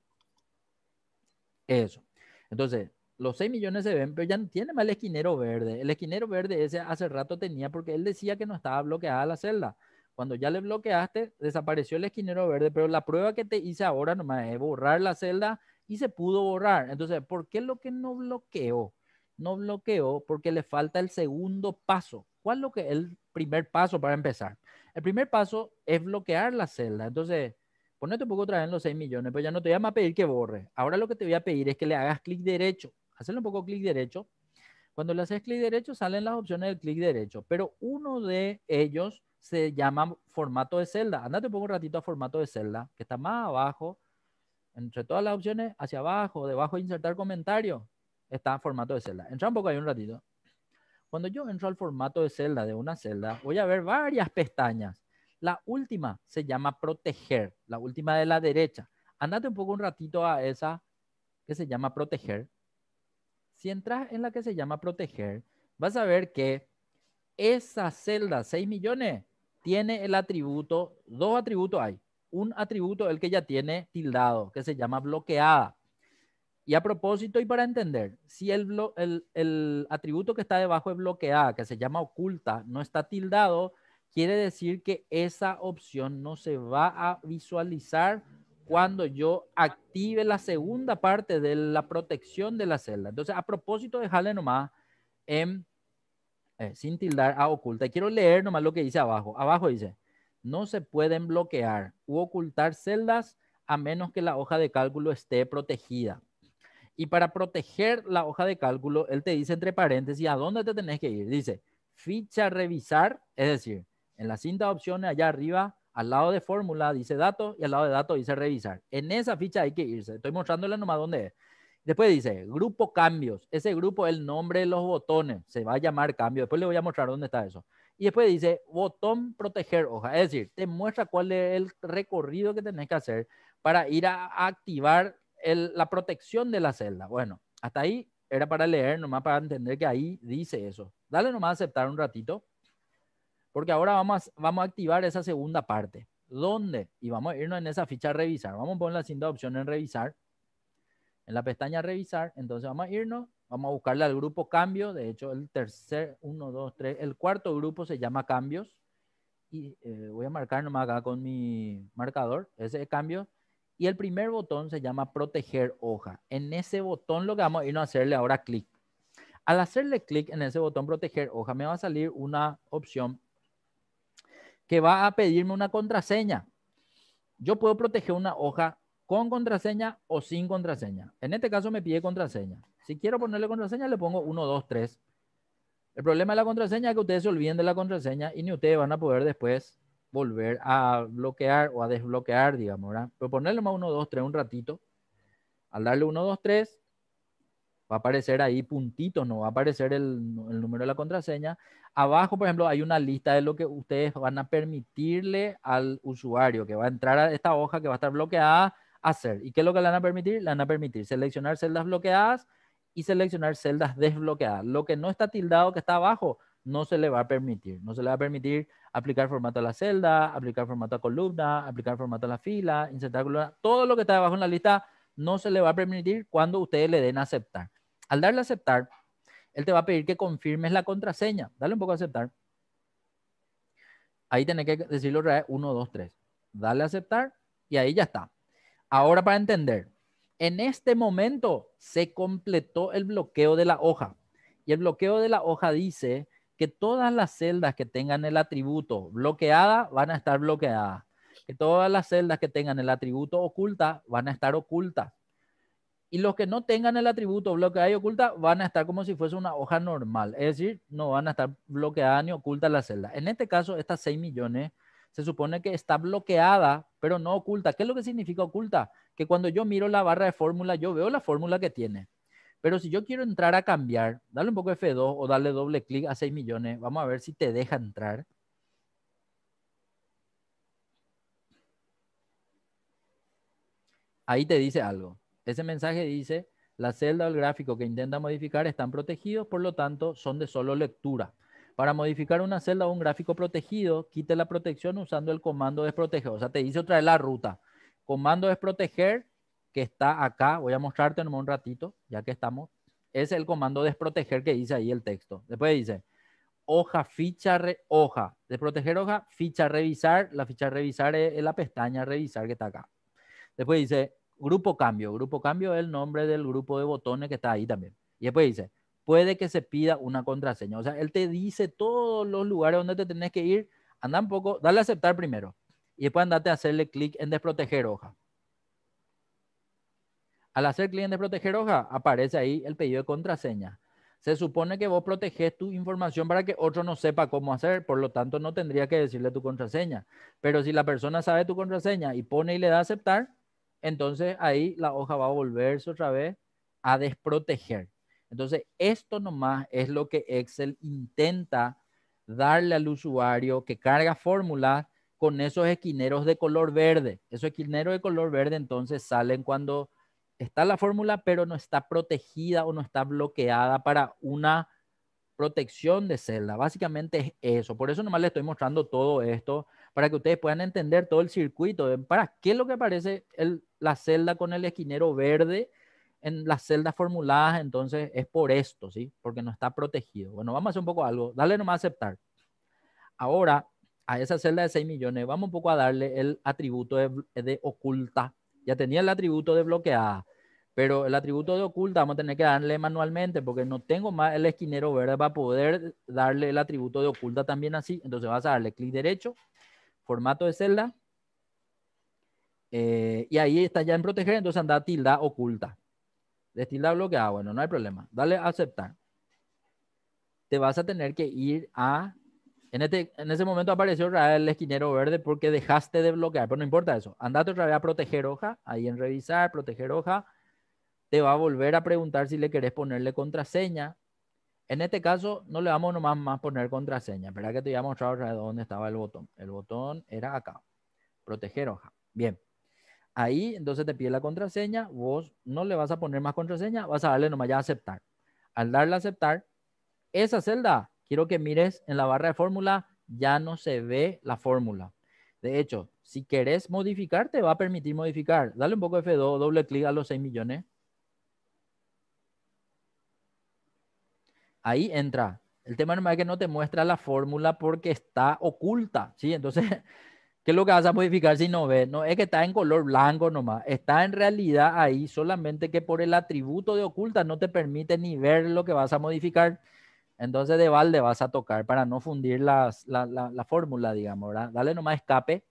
Eso. Entonces, los 6 millones se ven, pero ya no tiene más el esquinero verde. El esquinero verde ese hace rato tenía porque él decía que no estaba bloqueada la celda. Cuando ya le bloqueaste, desapareció el esquinero verde, pero la prueba que te hice ahora nomás es borrar la celda y se pudo borrar. Entonces, ¿por qué lo que no bloqueó? No bloqueó porque le falta el segundo paso. ¿Cuál es lo que el primer paso para empezar? El primer paso es bloquear la celda. Entonces, ponete un poco otra vez en los 6 millones, pero ya no te voy a pedir que borre. Ahora lo que te voy a pedir es que le hagas clic derecho. Hacerle un poco clic derecho. Cuando le haces clic derecho, salen las opciones del clic derecho, pero uno de ellos se llama formato de celda. Andate un poco un ratito a formato de celda, que está más abajo, entre todas las opciones, hacia abajo, debajo de insertar comentario, está formato de celda. Entra un poco ahí un ratito. Cuando yo entro al formato de celda de una celda, voy a ver varias pestañas. La última se llama proteger, la última de la derecha. Andate un poco un ratito a esa que se llama proteger. Si entras en la que se llama proteger, vas a ver que esa celda 6 millones tiene el atributo, dos atributos hay. Un atributo, el que ya tiene tildado, que se llama bloqueada. Y a propósito y para entender, si el, el, el atributo que está debajo de bloqueada, que se llama oculta, no está tildado, quiere decir que esa opción no se va a visualizar cuando yo active la segunda parte de la protección de la celda. Entonces, a propósito, dejarle nomás en, eh, sin tildar a oculta. Quiero leer nomás lo que dice abajo. Abajo dice, no se pueden bloquear u ocultar celdas a menos que la hoja de cálculo esté protegida. Y para proteger la hoja de cálculo, él te dice entre paréntesis a dónde te tenés que ir. Dice, ficha revisar, es decir, en la cinta de opciones allá arriba, al lado de fórmula dice datos y al lado de datos dice revisar. En esa ficha hay que irse. Estoy mostrándole nomás dónde es. Después dice grupo cambios. Ese grupo el nombre de los botones. Se va a llamar cambio. Después le voy a mostrar dónde está eso. Y después dice botón proteger hoja. Es decir, te muestra cuál es el recorrido que tenés que hacer para ir a, activar la protección de la celda. Bueno, hasta ahí era para leer, nomás para entender que ahí dice eso. Dale nomás a aceptar un ratito. Porque ahora vamos a, vamos a activar esa segunda parte. ¿Dónde? Y vamos a irnos en esa ficha revisar. Vamos a poner la cinta de opción en revisar. En la pestaña revisar. Entonces vamos a irnos. Vamos a buscarle al grupo cambio. De hecho, el tercer, uno, dos, tres. El cuarto grupo se llama cambios. Y eh, voy a marcar nomás acá con mi marcador. Ese es cambio. Y el primer botón se llama proteger hoja. En ese botón lo que vamos a irnos a hacerle ahora clic. Al hacerle clic en ese botón proteger hoja, me va a salir una opción que va a pedirme una contraseña. Yo puedo proteger una hoja con contraseña o sin contraseña. En este caso me pide contraseña. Si quiero ponerle contraseña, le pongo 1, 2, 3. El problema de la contraseña es que ustedes se olviden de la contraseña y ni ustedes van a poder después volver a bloquear o a desbloquear, digamos, ¿verdad? Pero ponerle más 1, 2, 3 un ratito. Al darle 1, 2, 3, va a aparecer ahí puntitos, no va a aparecer el, el número de la contraseña. Abajo, por ejemplo, hay una lista de lo que ustedes van a permitirle al usuario que va a entrar a esta hoja que va a estar bloqueada hacer. ¿Y qué es lo que le van a permitir? Le van a permitir seleccionar celdas bloqueadas y seleccionar celdas desbloqueadas. Lo que no está tildado que está abajo no se le va a permitir. No se le va a permitir aplicar formato a la celda, aplicar formato a columna, aplicar formato a la fila, insertar columna. Todo lo que está abajo en la lista no se le va a permitir cuando ustedes le den a aceptar. Al darle a aceptar, él te va a pedir que confirmes la contraseña. Dale un poco a aceptar. Ahí tenés que decirlo otra vez, 1, 2, 3. Dale a aceptar Y ahí ya está. Ahora para entender, en este momento se completó el bloqueo de la hoja. Y el bloqueo de la hoja dice que todas las celdas que tengan el atributo bloqueada van a estar bloqueadas. Que todas las celdas que tengan el atributo oculta van a estar ocultas. Y los que no tengan el atributo bloqueada y oculta van a estar como si fuese una hoja normal. Es decir, no van a estar bloqueadas ni ocultas las celdas. En este caso, estas 6 millones se supone que está bloqueada, pero no oculta. ¿Qué es lo que significa oculta? Que cuando yo miro la barra de fórmula, yo veo la fórmula que tiene. Pero si yo quiero entrar a cambiar, dale un poco F2 o darle doble clic a 6 millones, vamos a ver si te deja entrar. Ahí te dice algo. Ese mensaje dice, la celda o el gráfico que intenta modificar están protegidos, por lo tanto, son de solo lectura. Para modificar una celda o un gráfico protegido, quite la protección usando el comando desproteger. O sea, te dice otra vez la ruta. Comando desproteger, que está acá. Voy a mostrarte un ratito, ya que estamos. Es el comando desproteger que dice ahí el texto. Después dice, hoja, ficha, hoja. Desproteger hoja, ficha, revisar. La ficha revisar es la pestaña revisar que está acá. Después dice, grupo cambio. Grupo cambio es el nombre del grupo de botones que está ahí también. Y después dice, puede que se pida una contraseña. O sea, él te dice todos los lugares donde te tenés que ir. Anda un poco, dale a aceptar primero. Y después andate a hacerle clic en desproteger hoja. Al hacer clic en desproteger hoja, aparece ahí el pedido de contraseña. Se supone que vos proteges tu información para que otro no sepa cómo hacer, por lo tanto no tendría que decirle tu contraseña. Pero si la persona sabe tu contraseña y pone y le da aceptar, entonces ahí la hoja va a volverse otra vez a desproteger. Entonces, esto nomás es lo que Excel intenta darle al usuario que carga fórmulas con esos esquineros de color verde. Esos esquineros de color verde entonces salen cuando está la fórmula, pero no está protegida o no está bloqueada para una protección de celda. Básicamente es eso. Por eso nomás le estoy mostrando todo esto para que ustedes puedan entender todo el circuito para qué es lo que aparece la celda con el esquinero verde en las celdas formuladas, entonces es por esto, ¿sí? Porque no está protegido. Bueno, vamos a hacer un poco algo. Dale nomás a aceptar. Ahora, a esa celda de 6 millones, vamos un poco a darle el atributo de, oculta. Ya tenía el atributo de bloqueada, pero el atributo de oculta vamos a tener que darle manualmente porque no tengo más el esquinero verde para poder darle el atributo de oculta también así. Entonces vas a darle clic derecho, formato de celda, eh, y ahí está ya en proteger, entonces anda tilda oculta. Destilar bloqueado, bueno, no hay problema. Dale a aceptar. Te vas a tener que ir a... En, este, en ese momento apareció el esquinero verde porque dejaste de bloquear, pero no importa eso. Andate otra vez a proteger hoja, ahí en revisar, proteger hoja. Te va a volver a preguntar si le querés ponerle contraseña. En este caso, no le vamos nomás más poner contraseña. Espera que te voy a mostrar otra vez dónde estaba el botón. El botón era acá. Proteger hoja. Bien. Ahí entonces te pide la contraseña, vos no le vas a poner más contraseña, vas a darle nomás ya a aceptar. Al darle a aceptar, esa celda, quiero que mires en la barra de fórmula, ya no se ve la fórmula. De hecho, si querés modificar, te va a permitir modificar. Dale un poco F2, doble clic a los 6 millones. Ahí entra. El tema nomás es que no te muestra la fórmula porque está oculta, ¿sí? Entonces, ¿Qué lo que vas a modificar si no ves? No es que está en color blanco nomás. Está en realidad ahí, solamente que por el atributo de oculta no te permite ni ver lo que vas a modificar. Entonces de balde vas a tocar para no fundir la, fórmula, digamos. Dale nomás escape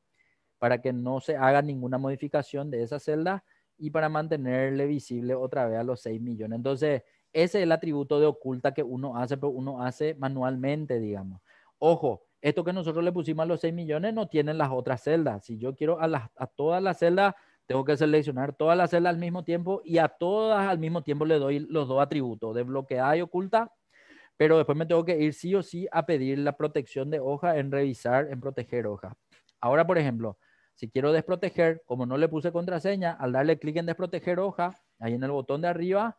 para que no se haga ninguna modificación de esa celda y para mantenerle visible otra vez a los 6 millones. Entonces, ese es el atributo de oculta que uno hace, pero uno hace manualmente, digamos. Ojo, esto que nosotros le pusimos a los 6 millones no tienen las otras celdas. Si yo quiero a, las, a todas las celdas, tengo que seleccionar todas las celdas al mismo tiempo y a todas al mismo tiempo le doy los dos atributos, de bloqueada y oculta, pero después me tengo que ir sí o sí a pedir la protección de hoja en revisar, en proteger hoja. Ahora, por ejemplo, si quiero desproteger, como no le puse contraseña, al darle clic en desproteger hoja, ahí en el botón de arriba,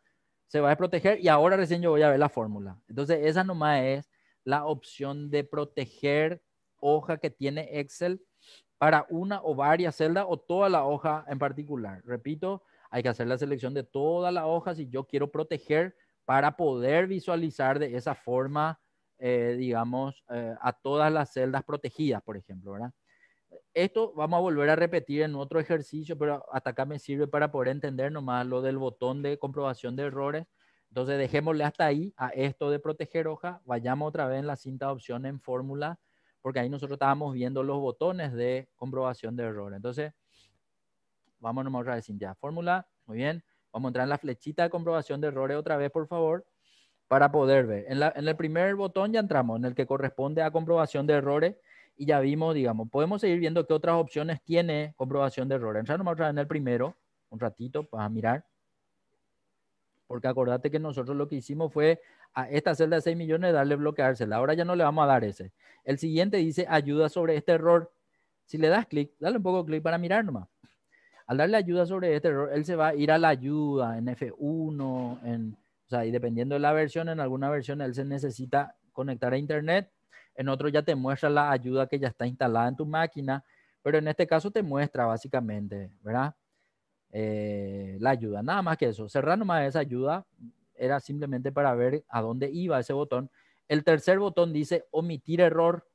se va a desproteger y ahora recién yo voy a ver la fórmula. Entonces, esa nomás es la opción de proteger hoja que tiene Excel para una o varias celdas o toda la hoja en particular. Repito, hay que hacer la selección de toda la hoja si yo quiero proteger para poder visualizar de esa forma, eh, digamos, eh, a todas las celdas protegidas, por ejemplo, ¿verdad? Esto vamos a volver a repetir en otro ejercicio, pero hasta acá me sirve para poder entender nomás lo del botón de comprobación de errores. Entonces dejémosle hasta ahí a esto de proteger hoja. Vayamos otra vez en la cinta de opción en fórmula, porque ahí nosotros estábamos viendo los botones de comprobación de errores. Entonces, vamos otra vez, Cintia. Fórmula, muy bien. Vamos a entrar en la flechita de comprobación de errores otra vez, por favor, para poder ver. En el primer botón ya entramos, en el que corresponde a comprobación de errores, y ya vimos, digamos, podemos seguir viendo qué otras opciones tiene comprobación de errores. Entrar nomás otra vez en el primero, un ratito, para mirar. Porque acordate que nosotros lo que hicimos fue a esta celda de 6 millones darle bloqueársela. Ahora ya no le vamos a dar ese. El siguiente dice ayuda sobre este error. Si le das clic, dale un poco clic para mirar nomás. Al darle ayuda sobre este error, él se va a ir a la ayuda en F1, en, o sea, y dependiendo de la versión, en alguna versión él se necesita conectar a internet, en otro ya te muestra la ayuda que ya está instalada en tu máquina, pero en este caso te muestra básicamente, ¿verdad? Eh, la ayuda, nada más que eso. Cerrar nomás esa ayuda era simplemente para ver a dónde iba ese botón. El tercer botón dice omitir error.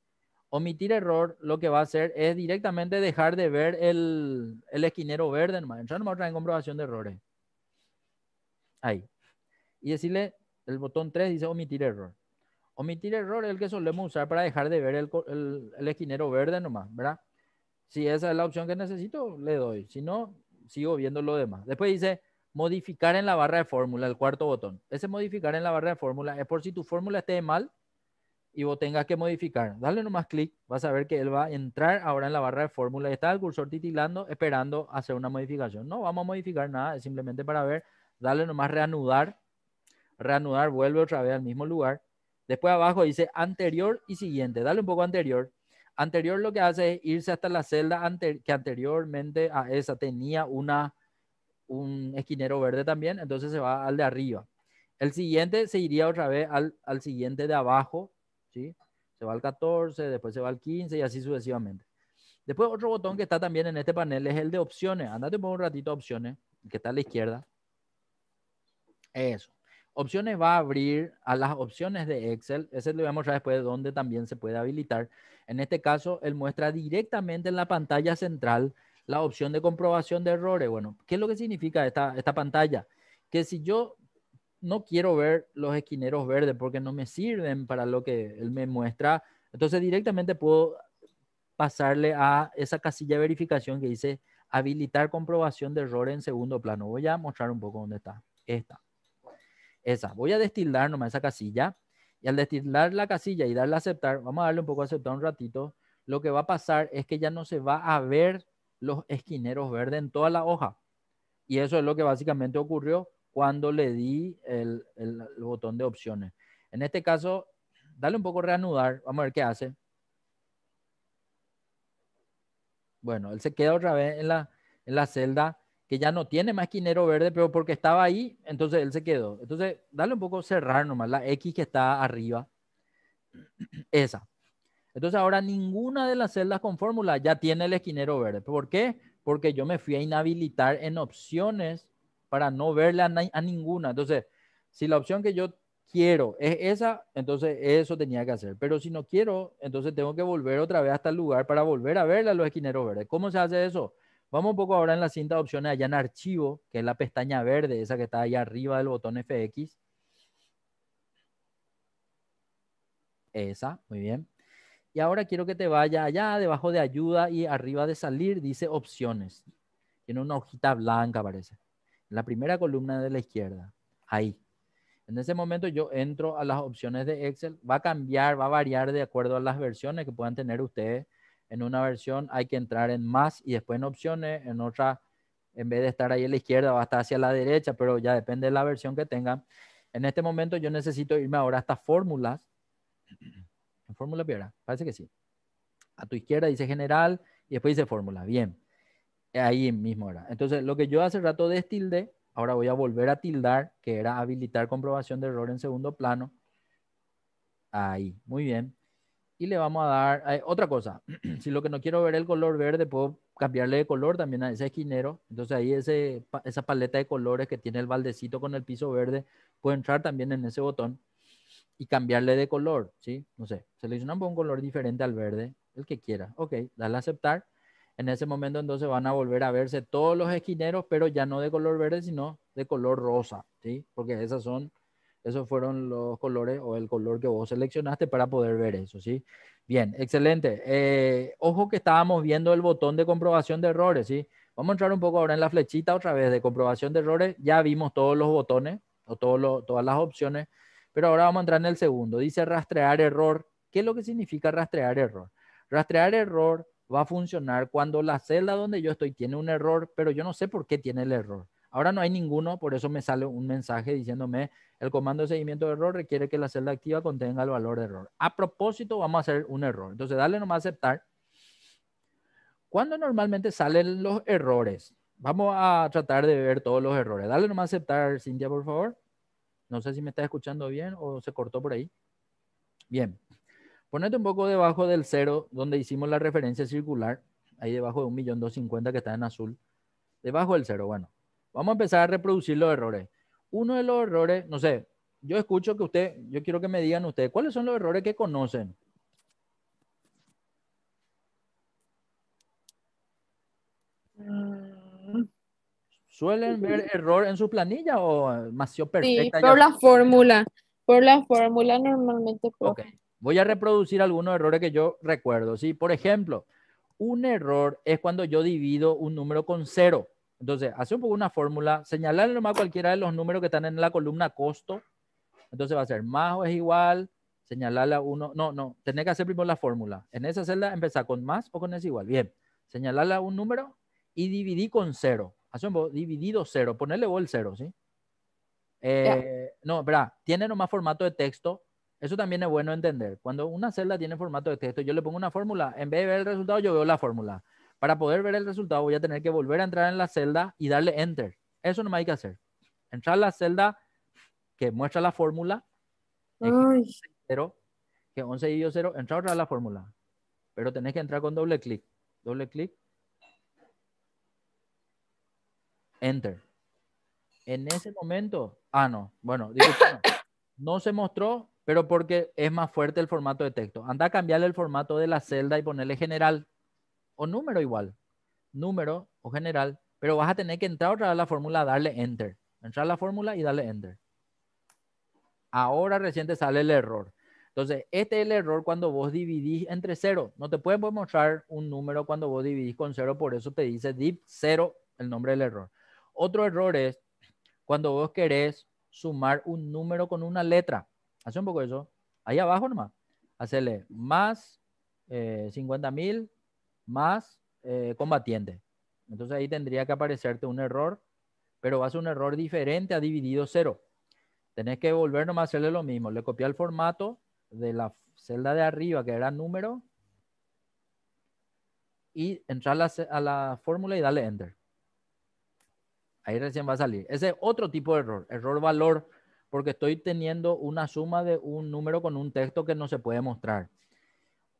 Omitir error lo que va a hacer es directamente dejar de ver el, el esquinero verde nomás. Entrar nomás en comprobación de errores. Ahí. Y decirle, el botón 3 dice omitir error. Omitir error es el que solemos usar para dejar de ver el, el- el esquinero verde nomás, ¿verdad? Si esa es la opción que necesito, le doy. Si no, sigo viendo lo demás. Después dice modificar en la barra de fórmula, el cuarto botón. Ese modificar en la barra de fórmula es por si tu fórmula esté mal y vos tengas que modificar. Dale nomás clic, vas a ver que él va a entrar ahora en la barra de fórmula y está el cursor titilando esperando hacer una modificación. No vamos a modificar nada, es simplemente para ver. Dale nomás reanudar. Reanudar, vuelve otra vez al mismo lugar. Después abajo dice anterior y siguiente. Dale un poco anterior. Anterior lo que hace es irse hasta la celda que anteriormente esa tenía una, un esquinero verde también, entonces se va al de arriba. El siguiente se iría otra vez al, al siguiente de abajo, ¿sí? Se va al 14, después se va al 15 y así sucesivamente. Después otro botón que está también en este panel es el de opciones. Andate un ratito a opciones, que está a la izquierda. Eso. Opciones va a abrir a las opciones de Excel. Ese le voy a mostrar después de dónde también se puede habilitar. En este caso, él muestra directamente en la pantalla central la opción de comprobación de errores. Bueno, ¿qué es lo que significa esta, esta pantalla? Que si yo no quiero ver los esquineros verdes porque no me sirven para lo que él me muestra, entonces directamente puedo pasarle a esa casilla de verificación que dice habilitar comprobación de errores en segundo plano. Voy a mostrar un poco dónde está. Esta. Esa. Voy a destilar nomás esa casilla. Y al destilar la casilla y darle a aceptar, vamos a darle un poco a aceptar un ratito, lo que va a pasar es que ya no se va a ver los esquineros verdes en toda la hoja. Y eso es lo que básicamente ocurrió cuando le di el, botón de opciones. En este caso, dale un poco reanudar, vamos a ver qué hace. Bueno, él se queda otra vez en la celda que ya no tiene más esquinero verde, pero porque estaba ahí, entonces él se quedó. Entonces, dale un poco cerrar nomás, la X que está arriba, esa. Entonces ahora ninguna de las celdas con fórmula ya tiene el esquinero verde. ¿Por qué? Porque yo me fui a inhabilitar en opciones para no verle a, a ninguna. Entonces, si la opción que yo quiero es esa, entonces eso tenía que hacer. Pero si no quiero, entonces tengo que volver otra vez hasta el lugar para volver a verle a los esquineros verdes. ¿Cómo se hace eso? Vamos un poco ahora en la cinta de opciones allá en archivo, que es la pestaña verde, esa que está ahí arriba del botón FX. Esa, muy bien. Y ahora quiero que te vaya allá debajo de ayuda y arriba de salir dice opciones. Tiene una hojita blanca, parece. En la primera columna de la izquierda. Ahí. En ese momento yo entro a las opciones de Excel. Va a cambiar, va a variar de acuerdo a las versiones que puedan tener ustedes. En una versión hay que entrar en más y después en opciones. En otra, en vez de estar ahí a la izquierda, va a estar hacia la derecha, pero ya depende de la versión que tengan. En este momento yo necesito irme ahora a estas fórmulas. En fórmula piedra, parece que sí. A tu izquierda dice general y después dice fórmula. Bien. Ahí mismo era. Entonces, lo que yo hace rato destilde, ahora voy a volver a tildar, que era habilitar comprobación de error en segundo plano. Ahí, muy bien. Y le vamos a dar eh, otra cosa. si lo que no quiero ver el color verde, puedo cambiarle de color también a ese esquinero. Entonces ahí ese, esa paleta de colores que tiene el baldecito con el piso verde, puedo entrar también en ese botón y cambiarle de color, ¿sí? No sé, seleccionamos un color diferente al verde, el que quiera. Ok, dale a aceptar. En ese momento entonces van a volver a verse todos los esquineros, pero ya no de color verde, sino de color rosa, ¿sí? Porque esas son, esos fueron los colores o el color que vos seleccionaste para poder ver eso, ¿sí? Bien, excelente. Eh, ojo que estábamos viendo el botón de comprobación de errores, ¿sí? Vamos a entrar un poco ahora en la flechita otra vez de comprobación de errores. Ya vimos todos los botones o todas las opciones, pero ahora vamos a entrar en el segundo. Dice rastrear error. ¿Qué es lo que significa rastrear error? Rastrear error va a funcionar cuando la celda donde yo estoy tiene un error, pero yo no sé por qué tiene el error. Ahora no hay ninguno, por eso me sale un mensaje diciéndome el comando de seguimiento de error requiere que la celda activa contenga el valor de error. A propósito, vamos a hacer un error. Entonces, dale nomás a aceptar. ¿Cuándo normalmente salen los errores? Vamos a tratar de ver todos los errores. Dale nomás a aceptar, Cintia, por favor. No sé si me está escuchando bien o se cortó por ahí. Bien. Ponete un poco debajo del cero donde hicimos la referencia circular. Ahí debajo de 1.250.000 que está en azul. Debajo del cero, bueno. Vamos a empezar a reproducir los errores. Uno de los errores, no sé, yo escucho que usted, yo quiero que me digan ustedes, ¿cuáles son los errores que conocen? Mm, ¿Suelen ver error en su planilla o demasiado Sí, perfecta? por ya? la fórmula. Por la fórmula normalmente. Ok, voy a reproducir algunos errores que yo recuerdo. ¿sí? Por ejemplo, un error es cuando yo divido un número con cero. Entonces, hace un poco una fórmula, señalarle nomás cualquiera de los números que están en la columna costo. Entonces va a ser más o es igual, señalarle a uno. No, no, tenés que hacer primero la fórmula. En esa celda empezar con más o con es igual. Bien, señalarle a un número y dividí con cero. Hace un poco, dividido cero, ponerle vos el cero, ¿sí? Eh, No, espera, tiene nomás formato de texto. Eso también es bueno entender. Cuando una celda tiene formato de texto, yo le pongo una fórmula. En vez de ver el resultado, yo veo la fórmula. Para poder ver el resultado, voy a tener que volver a entrar en la celda y darle enter. Eso no me hay que hacer. Entrar a la celda que muestra la fórmula, 0, que 11 y 0, entrar otra a la fórmula. Pero tenés que entrar con doble clic. Doble clic. Enter. En ese momento, ah, no, bueno, no. no se mostró, pero porque es más fuerte el formato de texto. Anda a cambiarle el formato de la celda y ponerle general o número igual. Número o general, pero vas a tener que entrar otra vez a la fórmula, darle enter. Entrar a la fórmula y darle enter. Ahora recién te sale el error. Entonces, este es el error cuando vos dividís entre cero. No te puede mostrar un número cuando vos dividís con cero, por eso te dice div cero el nombre del error. Otro error es cuando vos querés sumar un número con una letra. Hace un poco eso. Ahí abajo nomás. Hacerle más eh, 50 mil más eh, combatiente. Entonces ahí tendría que aparecerte un error, pero va a ser un error diferente a dividido cero. Tenés que volver nomás a hacerle lo mismo. Le copié el formato de la celda de arriba, que era número, y entrar a la, a la fórmula y darle enter. Ahí recién va a salir. Ese es otro tipo de error, error valor, porque estoy teniendo una suma de un número con un texto que no se puede mostrar.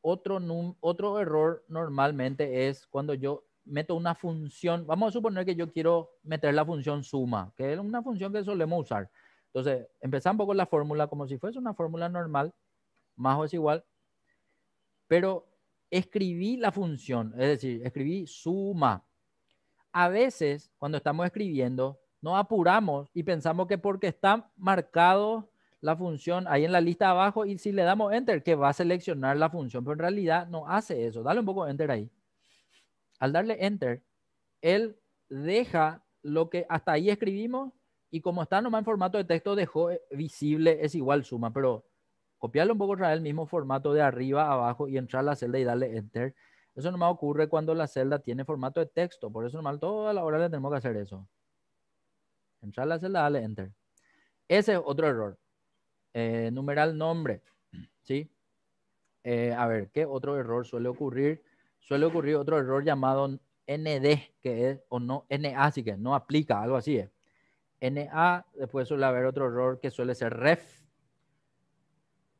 Otro, otro error normalmente es cuando yo meto una función, vamos a suponer que yo quiero meter la función suma, que es una función que solemos usar. Entonces, empezamos con la fórmula como si fuese una fórmula normal, más o es igual, pero escribí la función, es decir, escribí suma. A veces, cuando estamos escribiendo, nos apuramos y pensamos que porque está marcado la función ahí en la lista abajo y si le damos enter, que va a seleccionar la función, pero en realidad no hace eso. Dale un poco enter ahí. Al darle enter, él deja lo que hasta ahí escribimos y como está nomás en formato de texto, dejó eh, visible es igual suma, pero copiarlo un poco, traer el mismo formato de arriba abajo y entrar a la celda y darle enter. Eso nomás ocurre cuando la celda tiene formato de texto, por eso normal toda la hora le tenemos que hacer eso. Entrar a la celda, darle enter. Ese es otro error. Eh, numeral nombre, ¿sí? Eh, a ver, ¿qué otro error suele ocurrir? Suele ocurrir otro error llamado ND, que es, o no, NA, así que no aplica, algo así es. NA, después suele haber otro error que suele ser ref.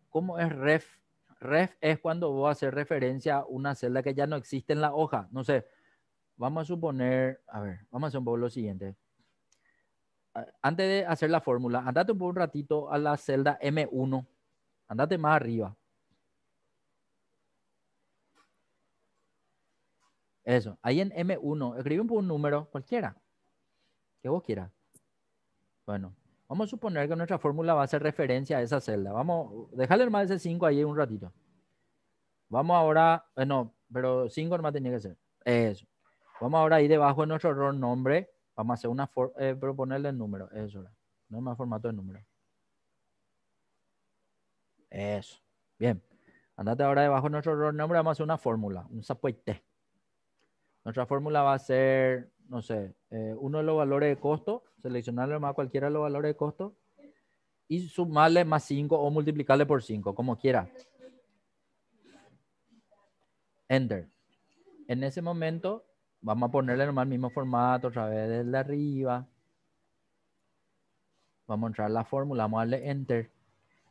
¿Cómo es ref? Ref es cuando vos hacer referencia a una celda que ya no existe en la hoja. No sé, vamos a suponer, a ver, vamos a hacer un poco lo siguiente. Antes de hacer la fórmula, andate poco un ratito a la celda M1. Andate más arriba. Eso. Ahí en M1, escribe un, número cualquiera. Que vos quieras. Bueno, vamos a suponer que nuestra fórmula va a hacer referencia a esa celda. Vamos, dejarle más ese 5 ahí un ratito. Vamos ahora, bueno, pero 5 nomás tenía que ser. Eso. Vamos ahora ahí debajo de nuestro error nombre. Vamos a hacer una, for, eh, proponerle el número. Eso. No más formato de número. Eso. Bien. Andate ahora debajo de nuestro error nombre. Vamos a hacer una fórmula. Un sapuete. Nuestra fórmula va a ser, no sé, eh, uno de los valores de costo. Seleccionarle más cualquiera de los valores de costo. Y sumarle más 5 o multiplicarle por 5, como quiera. Enter. En ese momento vamos a ponerle nomás el mismo formato otra vez desde arriba. Vamos a entrar la fórmula, vamos a darle Enter.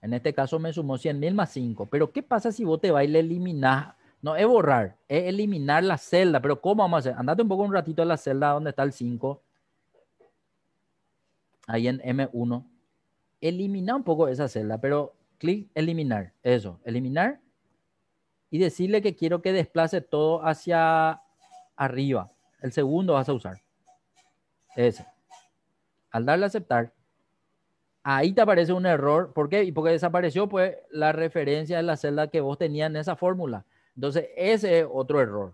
En este caso me sumó 100.000 más 5. Pero ¿qué pasa si vos te vas y le eliminás? No es borrar, es eliminar la celda. Pero ¿cómo vamos a hacer? Andate un poco un ratito a la celda donde está el 5. Ahí en M1. Elimina un poco esa celda, pero clic eliminar. Eso, eliminar. Y decirle que quiero que desplace todo hacia arriba. El segundo vas a usar. Ese. Al darle a aceptar, ahí te aparece un error. ¿Por qué? Y porque desapareció pues la referencia de la celda que vos tenías en esa fórmula. Entonces, ese es otro error.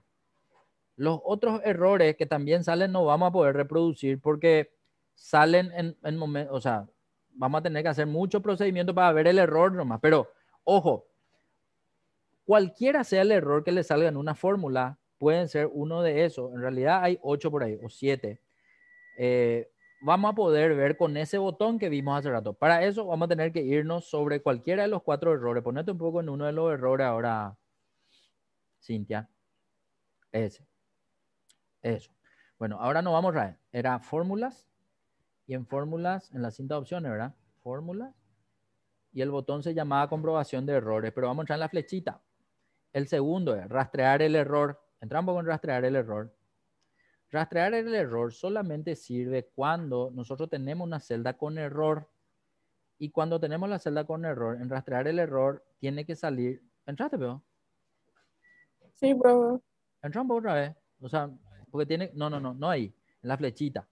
Los otros errores que también salen no vamos a poder reproducir porque salen en, en momentos, o sea, vamos a tener que hacer mucho procedimiento para ver el error nomás. Pero, ojo, cualquiera sea el error que le salga en una fórmula, pueden ser uno de esos. En realidad hay ocho por ahí o siete. Eh, vamos a poder ver con ese botón que vimos hace rato. Para eso vamos a tener que irnos sobre cualquiera de los cuatro errores. Ponete un poco en uno de los errores ahora, Cintia. Ese. Eso. Bueno, ahora nos vamos ver. Era fórmulas. Y en fórmulas, en las cinta opciones, ¿verdad? Fórmulas. Y el botón se llamaba comprobación de errores. Pero vamos a entrar en la flechita. El segundo es rastrear el error. Entramos con rastrear el error. Rastrear el error solamente sirve cuando nosotros tenemos una celda con error. Y cuando tenemos la celda con error, en rastrear el error, tiene que salir. ¿Entraste, veo? Sí, bro. Entramos otra vez. O sea, porque tiene. No, no, no, no ahí. En la flechita.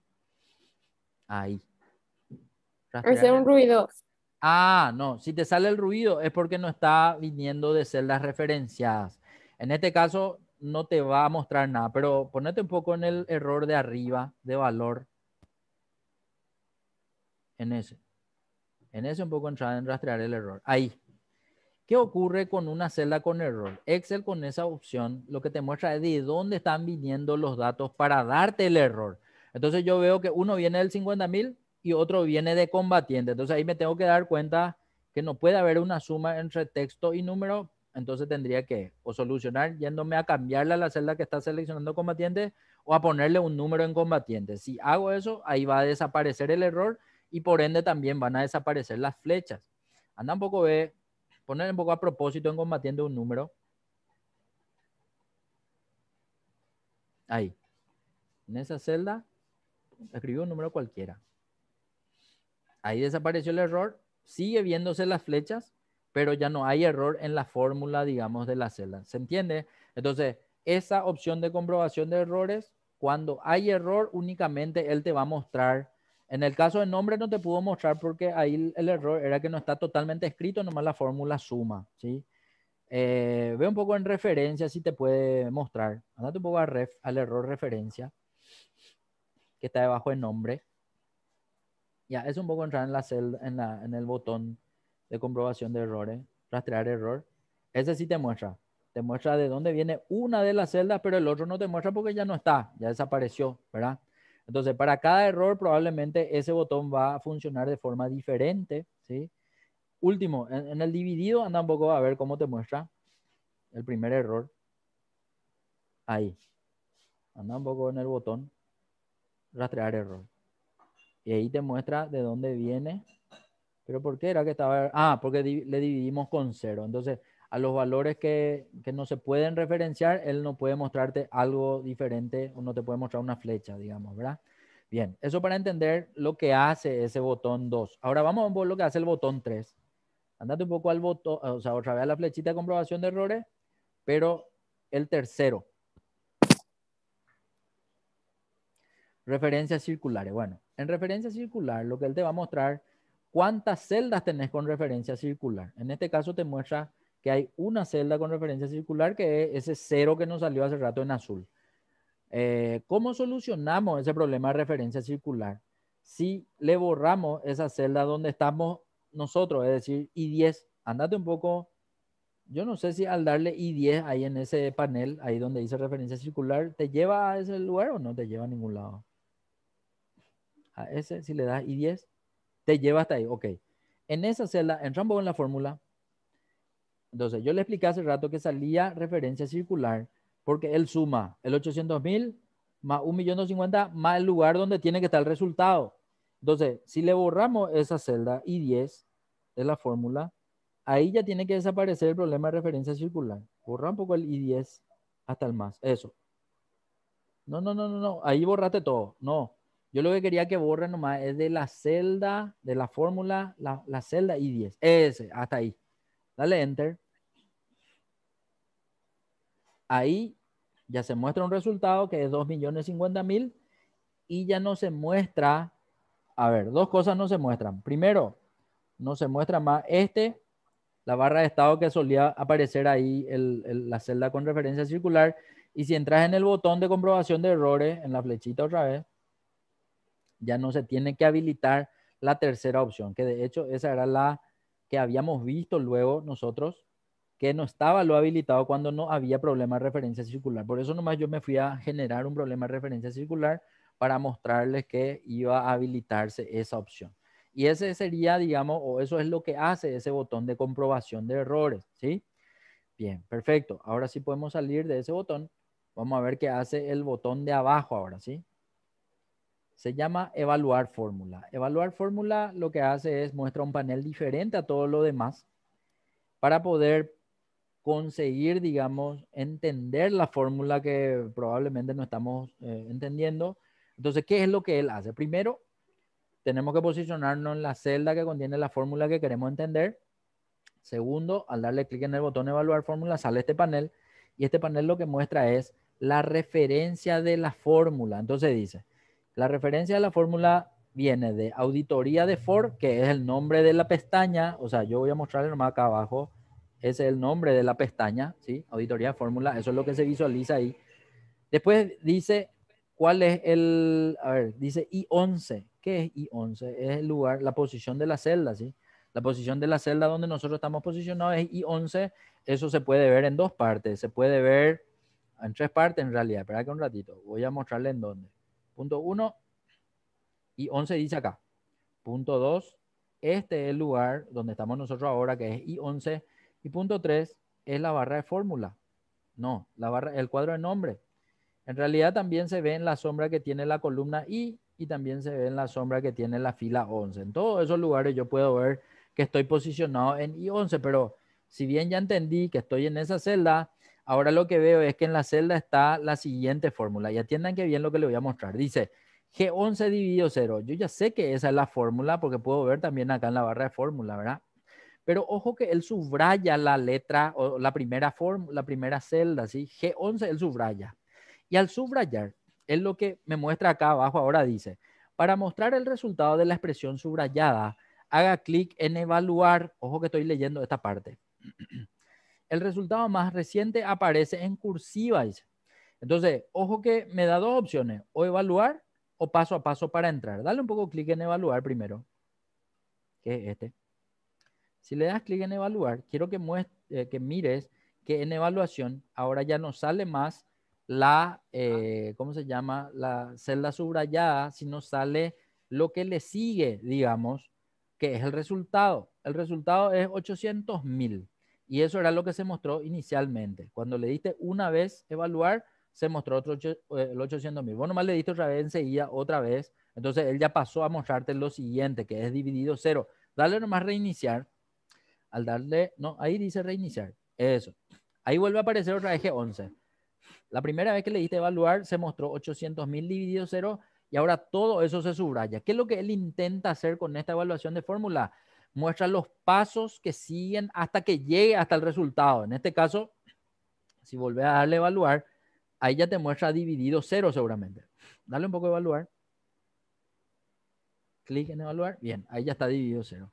Ahí. Hace un ruido. Ah, no. Si te sale el ruido es porque no está viniendo de celdas referenciadas. En este caso, no te va a mostrar nada, pero ponete un poco en el error de arriba de valor. En ese. En ese un poco entrar en rastrear el error. Ahí. ¿Qué ocurre con una celda con error? Excel con esa opción lo que te muestra es de dónde están viniendo los datos para darte el error. Entonces yo veo que uno viene del 50.000 y otro viene de combatiente. Entonces ahí me tengo que dar cuenta que no puede haber una suma entre texto y número entonces tendría que o solucionar yéndome a cambiarle a la celda que está seleccionando combatiente o a ponerle un número en combatiente. Si hago eso, ahí va a desaparecer el error y por ende también van a desaparecer las flechas. Anda un poco, ve, poner un poco a propósito en combatiente un número. Ahí. En esa celda, escribió un número cualquiera. Ahí desapareció el error. Sigue viéndose las flechas, pero ya no hay error en la fórmula, digamos, de la celda. ¿Se entiende? Entonces, esa opción de comprobación de errores, cuando hay error, únicamente él te va a mostrar. En el caso de nombre no te pudo mostrar porque ahí el error era que no está totalmente escrito, nomás la fórmula suma, ¿sí? Eh, ve un poco en referencia si te puede mostrar. Andate un poco a ref, al error referencia, que está debajo del nombre. Ya, es un poco entrar en la celda, en, en el botón de comprobación de errores, rastrear error, ese sí te muestra. Te muestra de dónde viene una de las celdas, pero el otro no te muestra porque ya no está, ya desapareció, ¿verdad? Entonces, para cada error probablemente ese botón va a funcionar de forma diferente, ¿sí? Último, en, el dividido anda un poco a ver cómo te muestra el primer error. Ahí. Anda un poco en el botón rastrear error. Y ahí te muestra de dónde viene ¿Pero por qué era que estaba? Ah, porque le dividimos con cero. Entonces, a los valores que, que, no se pueden referenciar, él no puede mostrarte algo diferente o no te puede mostrar una flecha, digamos, ¿verdad? Bien, eso para entender lo que hace ese botón 2. Ahora vamos a ver lo que hace el botón 3. Andate un poco al botón, o sea, otra vez a la flechita de comprobación de errores, pero el tercero. Referencias circulares. Bueno, en referencia circular, lo que él te va a mostrar, cuántas celdas tenés con referencia circular. En este caso te muestra que hay una celda con referencia circular, que es ese cero que nos salió hace rato en azul. Eh, ¿Cómo solucionamos ese problema de referencia circular? Si le borramos esa celda donde estamos nosotros, es decir, I10, andate un poco, yo no sé si al darle I10 ahí en ese panel, ahí donde dice referencia circular, ¿te lleva a ese lugar o no te lleva a ningún lado? A ese, si le das I10, te lleva hasta ahí, ok. En esa celda, entramos en la fórmula. Entonces, yo le expliqué hace rato que salía referencia circular porque él suma el 800 mil más 1.250.000 más el lugar donde tiene que estar el resultado. Entonces, si le borramos esa celda I10 de la fórmula, ahí ya tiene que desaparecer el problema de referencia circular. Borra un poco el I10 hasta el más. Eso. No, no, no, no, no. Ahí borrate todo. No. Yo lo que quería que borre nomás es de la celda, de la fórmula, la, la celda I10. Ese, hasta ahí. Dale enter. Ahí ya se muestra un resultado que es 2.050.000 y ya no se muestra, a ver, dos cosas no se muestran. Primero, no se muestra más este, la barra de estado que solía aparecer ahí, la celda con referencia circular. Y si entras en el botón de comprobación de errores, en la flechita otra vez, ya no se tiene que habilitar la tercera opción, que de hecho esa era la que habíamos visto luego nosotros que no estaba lo habilitado cuando no había problema de referencia circular. Por eso nomás yo me fui a generar un problema de referencia circular para mostrarles que iba a habilitarse esa opción. Y ese sería, digamos, o eso es lo que hace ese botón de comprobación de errores, ¿sí? Bien, perfecto. Ahora sí podemos salir de ese botón. Vamos a ver qué hace el botón de abajo ahora, ¿sí? Se llama evaluar fórmula. Evaluar fórmula lo que hace es muestra un panel diferente a todo lo demás para poder conseguir, digamos, entender la fórmula que probablemente no estamos eh, entendiendo. Entonces, ¿qué es lo que él hace? Primero, tenemos que posicionarnos en la celda que contiene la fórmula que queremos entender. Segundo, al darle clic en el botón evaluar fórmula, sale este panel y este panel lo que muestra es la referencia de la fórmula. Entonces dice, la referencia de la fórmula viene de auditoría de for, que es el nombre de la pestaña. O sea, yo voy a mostrarle nomás acá abajo es el nombre de la pestaña, ¿sí? Auditoría fórmula, eso es lo que se visualiza ahí. Después dice cuál es el, a ver, dice I11. ¿Qué es I11? Es el lugar, la posición de la celda, ¿sí? La posición de la celda donde nosotros estamos posicionados es I11. Eso se puede ver en dos partes. Se puede ver en tres partes en realidad. Espera que un ratito. Voy a mostrarle en dónde. Punto 1. I11 dice acá. Punto 2. Este es el lugar donde estamos nosotros ahora, que es I11 y punto 3 es la barra de fórmula. No, la barra, el cuadro de nombre. En realidad también se ve en la sombra que tiene la columna I y también se ve en la sombra que tiene la fila 11. En todos esos lugares yo puedo ver que estoy posicionado en I11, pero si bien ya entendí que estoy en esa celda, ahora lo que veo es que en la celda está la siguiente fórmula. Y atiendan que bien lo que le voy a mostrar. Dice G11 dividido 0. Yo ya sé que esa es la fórmula porque puedo ver también acá en la barra de fórmula, ¿verdad? Pero ojo que él subraya la letra o la primera forma, la primera celda, ¿sí? G11 él subraya. Y al subrayar, él lo que me muestra acá abajo ahora dice, para mostrar el resultado de la expresión subrayada, haga clic en evaluar. Ojo que estoy leyendo esta parte. El resultado más reciente aparece en cursiva. Entonces, ojo que me da dos opciones, o evaluar o paso a paso para entrar. Dale un poco clic en evaluar primero, que es este. Si le das clic en evaluar, quiero que, eh, mires que en evaluación ahora ya no sale más la, eh, ¿cómo se llama? La celda subrayada, sino sale lo que le sigue, digamos, que es el resultado. El resultado es 800 mil. Y eso era lo que se mostró inicialmente. Cuando le diste una vez evaluar, se mostró otro, eh, el 800 mil. Vos nomás le diste otra vez enseguida, otra vez. Entonces él ya pasó a mostrarte lo siguiente, que es dividido cero. Dale nomás reiniciar al darle, no, ahí dice reiniciar. Eso. Ahí vuelve a aparecer otra vez G11. La primera vez que le diste evaluar se mostró 800 mil dividido 0 y ahora todo eso se subraya. ¿Qué es lo que él intenta hacer con esta evaluación de fórmula? Muestra los pasos que siguen hasta que llegue hasta el resultado. En este caso, si volvés a darle evaluar, ahí ya te muestra dividido 0 seguramente. Dale un poco de evaluar. clic en evaluar. Bien, ahí ya está dividido cero.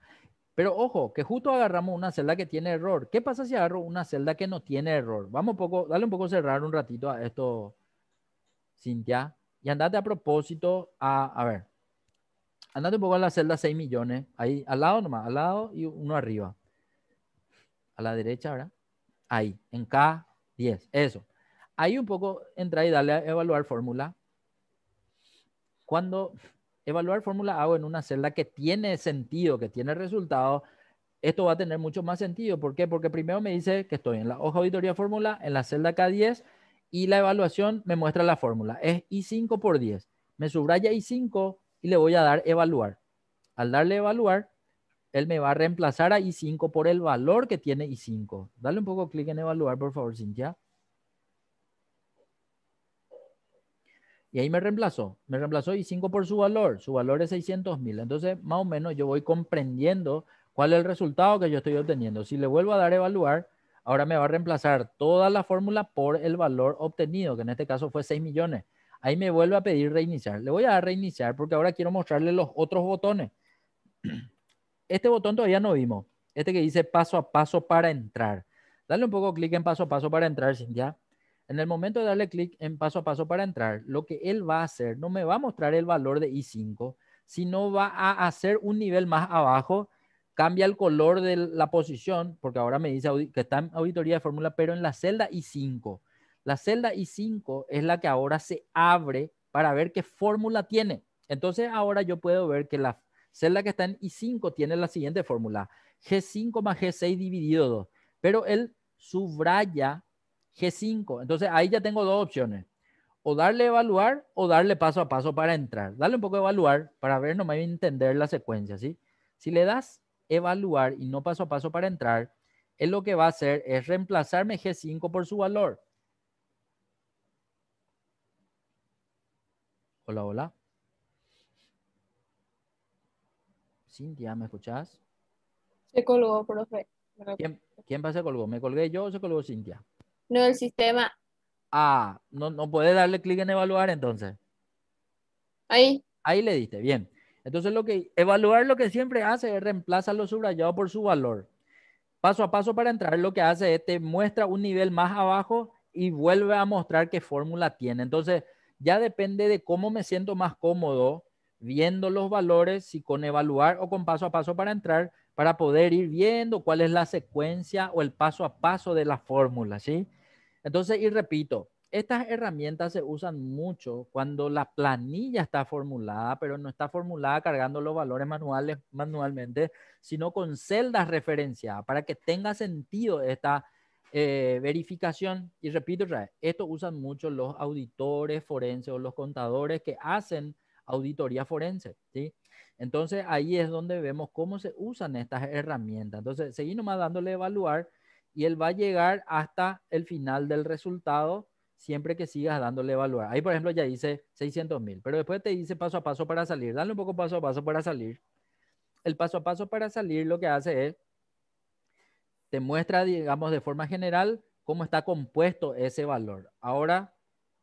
Pero ojo, que justo agarramos una celda que tiene error. ¿Qué pasa si agarro una celda que no tiene error? Vamos un poco, dale un poco cerrar un ratito a esto, Cintia. Y andate a propósito a, a ver, andate un poco a la celda 6 millones. Ahí, al lado nomás, al lado y uno arriba. A la derecha, ¿verdad? Ahí, en K10, eso. Ahí un poco entra y dale a evaluar fórmula. Cuando evaluar fórmula hago en una celda que tiene sentido, que tiene resultado, esto va a tener mucho más sentido. ¿Por qué? Porque primero me dice que estoy en la hoja auditoría fórmula, en la celda K10, y la evaluación me muestra la fórmula. Es I5 por 10. Me subraya I5 y le voy a dar evaluar. Al darle evaluar, él me va a reemplazar a I5 por el valor que tiene I5. Dale un poco clic en evaluar, por favor, Cintia. Y ahí me reemplazó. Me reemplazó I5 por su valor. Su valor es 600 mil. Entonces, más o menos, yo voy comprendiendo cuál es el resultado que yo estoy obteniendo. Si le vuelvo a dar evaluar, ahora me va a reemplazar toda la fórmula por el valor obtenido, que en este caso fue 6 millones. Ahí me vuelve a pedir reiniciar. Le voy a dar reiniciar porque ahora quiero mostrarle los otros botones. Este botón todavía no vimos. Este que dice paso a paso para entrar. Dale un poco clic en paso a paso para entrar, Cintia. En el momento de darle clic en paso a paso para entrar, lo que él va a hacer no me va a mostrar el valor de I5, sino va a hacer un nivel más abajo, cambia el color de la posición, porque ahora me dice que está en auditoría de fórmula, pero en la celda I5. La celda I5 es la que ahora se abre para ver qué fórmula tiene. Entonces ahora yo puedo ver que la celda que está en I5 tiene la siguiente fórmula, G5 más G6 dividido 2, pero él subraya G5. Entonces ahí ya tengo dos opciones, o darle evaluar o darle paso a paso para entrar. Dale un poco evaluar para ver nomás entender la secuencia, ¿sí? Si le das evaluar y no paso a paso para entrar, él lo que va a hacer es reemplazarme G5 por su valor. Hola, hola. Cintia, ¿me escuchás? Se colgó, profe. ¿Quién, ¿Quién se colgó? ¿Me colgué yo o se colgó Cintia? No, el sistema. Ah, no, no puede darle clic en evaluar entonces. Ahí. Ahí le diste, bien. Entonces lo que evaluar lo que siempre hace es reemplazar lo subrayado por su valor. Paso a paso para entrar lo que hace es te muestra un nivel más abajo y vuelve a mostrar qué fórmula tiene. Entonces ya depende de cómo me siento más cómodo viendo los valores, si con evaluar o con paso a paso para entrar, para poder ir viendo cuál es la secuencia o el paso a paso de la fórmula, ¿sí? Entonces, y repito, estas herramientas se usan mucho cuando la planilla está formulada, pero no está formulada cargando los valores manuales, manualmente, sino con celdas referenciadas para que tenga sentido esta eh, verificación. Y repito, esto usan mucho los auditores forenses o los contadores que hacen auditoría forense, ¿sí? Entonces ahí es donde vemos cómo se usan estas herramientas. Entonces, seguimos nomás dándole evaluar y él va a llegar hasta el final del resultado siempre que sigas dándole evaluar. Ahí, por ejemplo, ya dice 600 mil, pero después te dice paso a paso para salir. Dale un poco paso a paso para salir. El paso a paso para salir lo que hace es, te muestra, digamos, de forma general cómo está compuesto ese valor. Ahora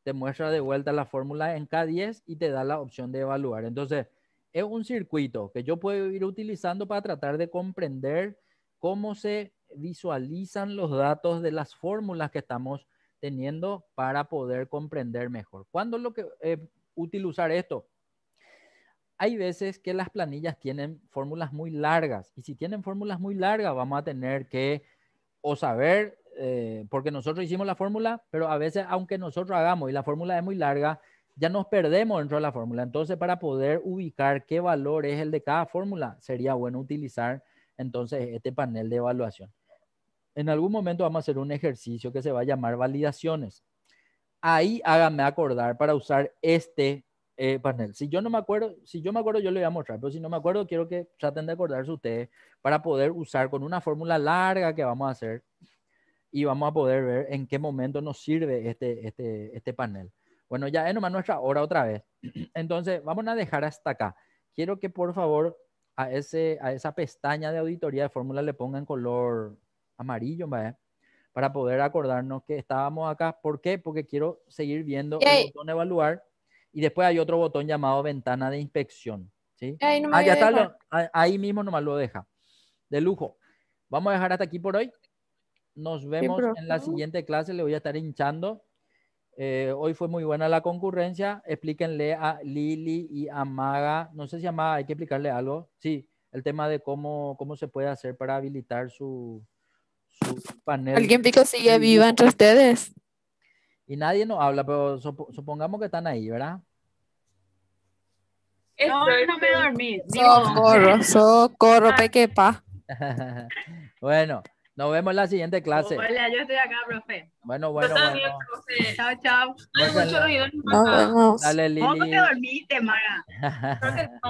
te muestra de vuelta la fórmula en K10 y te da la opción de evaluar. Entonces, es un circuito que yo puedo ir utilizando para tratar de comprender cómo se visualizan los datos de las fórmulas que estamos teniendo para poder comprender mejor. ¿Cuándo lo que eh, utilizar esto? Hay veces que las planillas tienen fórmulas muy largas y si tienen fórmulas muy largas vamos a tener que o saber eh, porque nosotros hicimos la fórmula, pero a veces, aunque nosotros hagamos y la fórmula es muy larga, ya nos perdemos dentro de la fórmula. Entonces, para poder ubicar qué valor es el de cada fórmula, sería bueno utilizar entonces este panel de evaluación. En algún momento vamos a hacer un ejercicio que se va a llamar validaciones. Ahí háganme acordar para usar este eh, panel. Si yo no me acuerdo, si yo me acuerdo, yo le voy a mostrar, pero si no me acuerdo, quiero que traten de acordarse ustedes para poder usar con una fórmula larga que vamos a hacer y vamos a poder ver en qué momento nos sirve este, este, este panel. Bueno, ya es nomás nuestra hora otra vez. Entonces, vamos a dejar hasta acá. Quiero que por favor a, ese, a esa pestaña de auditoría de fórmula le pongan color amarillo, ¿vale? Para poder acordarnos que estábamos acá. ¿Por qué? Porque quiero seguir viendo el botón evaluar y después hay otro botón llamado ventana de inspección. ¿sí? Ahí no Ah, ya está, lo- ah, ahí mismo nomás lo deja. De lujo. Vamos a dejar hasta aquí por hoy. Nos vemos en la siguiente clase. Le voy a estar hinchando. Eh, hoy fue muy buena la concurrencia. Explíquenle a Lili y a Maga. No sé si a Maga hay que explicarle algo. Sí, el tema de cómo, cómo se puede hacer para habilitar su, su panel. ¿Alguien pico sigue viva entre ustedes? Y nadie nos habla, pero supo- supongamos que están ahí, ¿verdad? No, no me dormí. Socorro, socorro, pequepa. bueno, nos vemos en la siguiente clase. Hola, yo estoy acá, profe. Bueno, bueno, también, bueno. profe. Chao, chao. Hay mucho ruido Nos vemos. Dale, ¿Cómo Lili. te dormiste, Mara? Creo que no.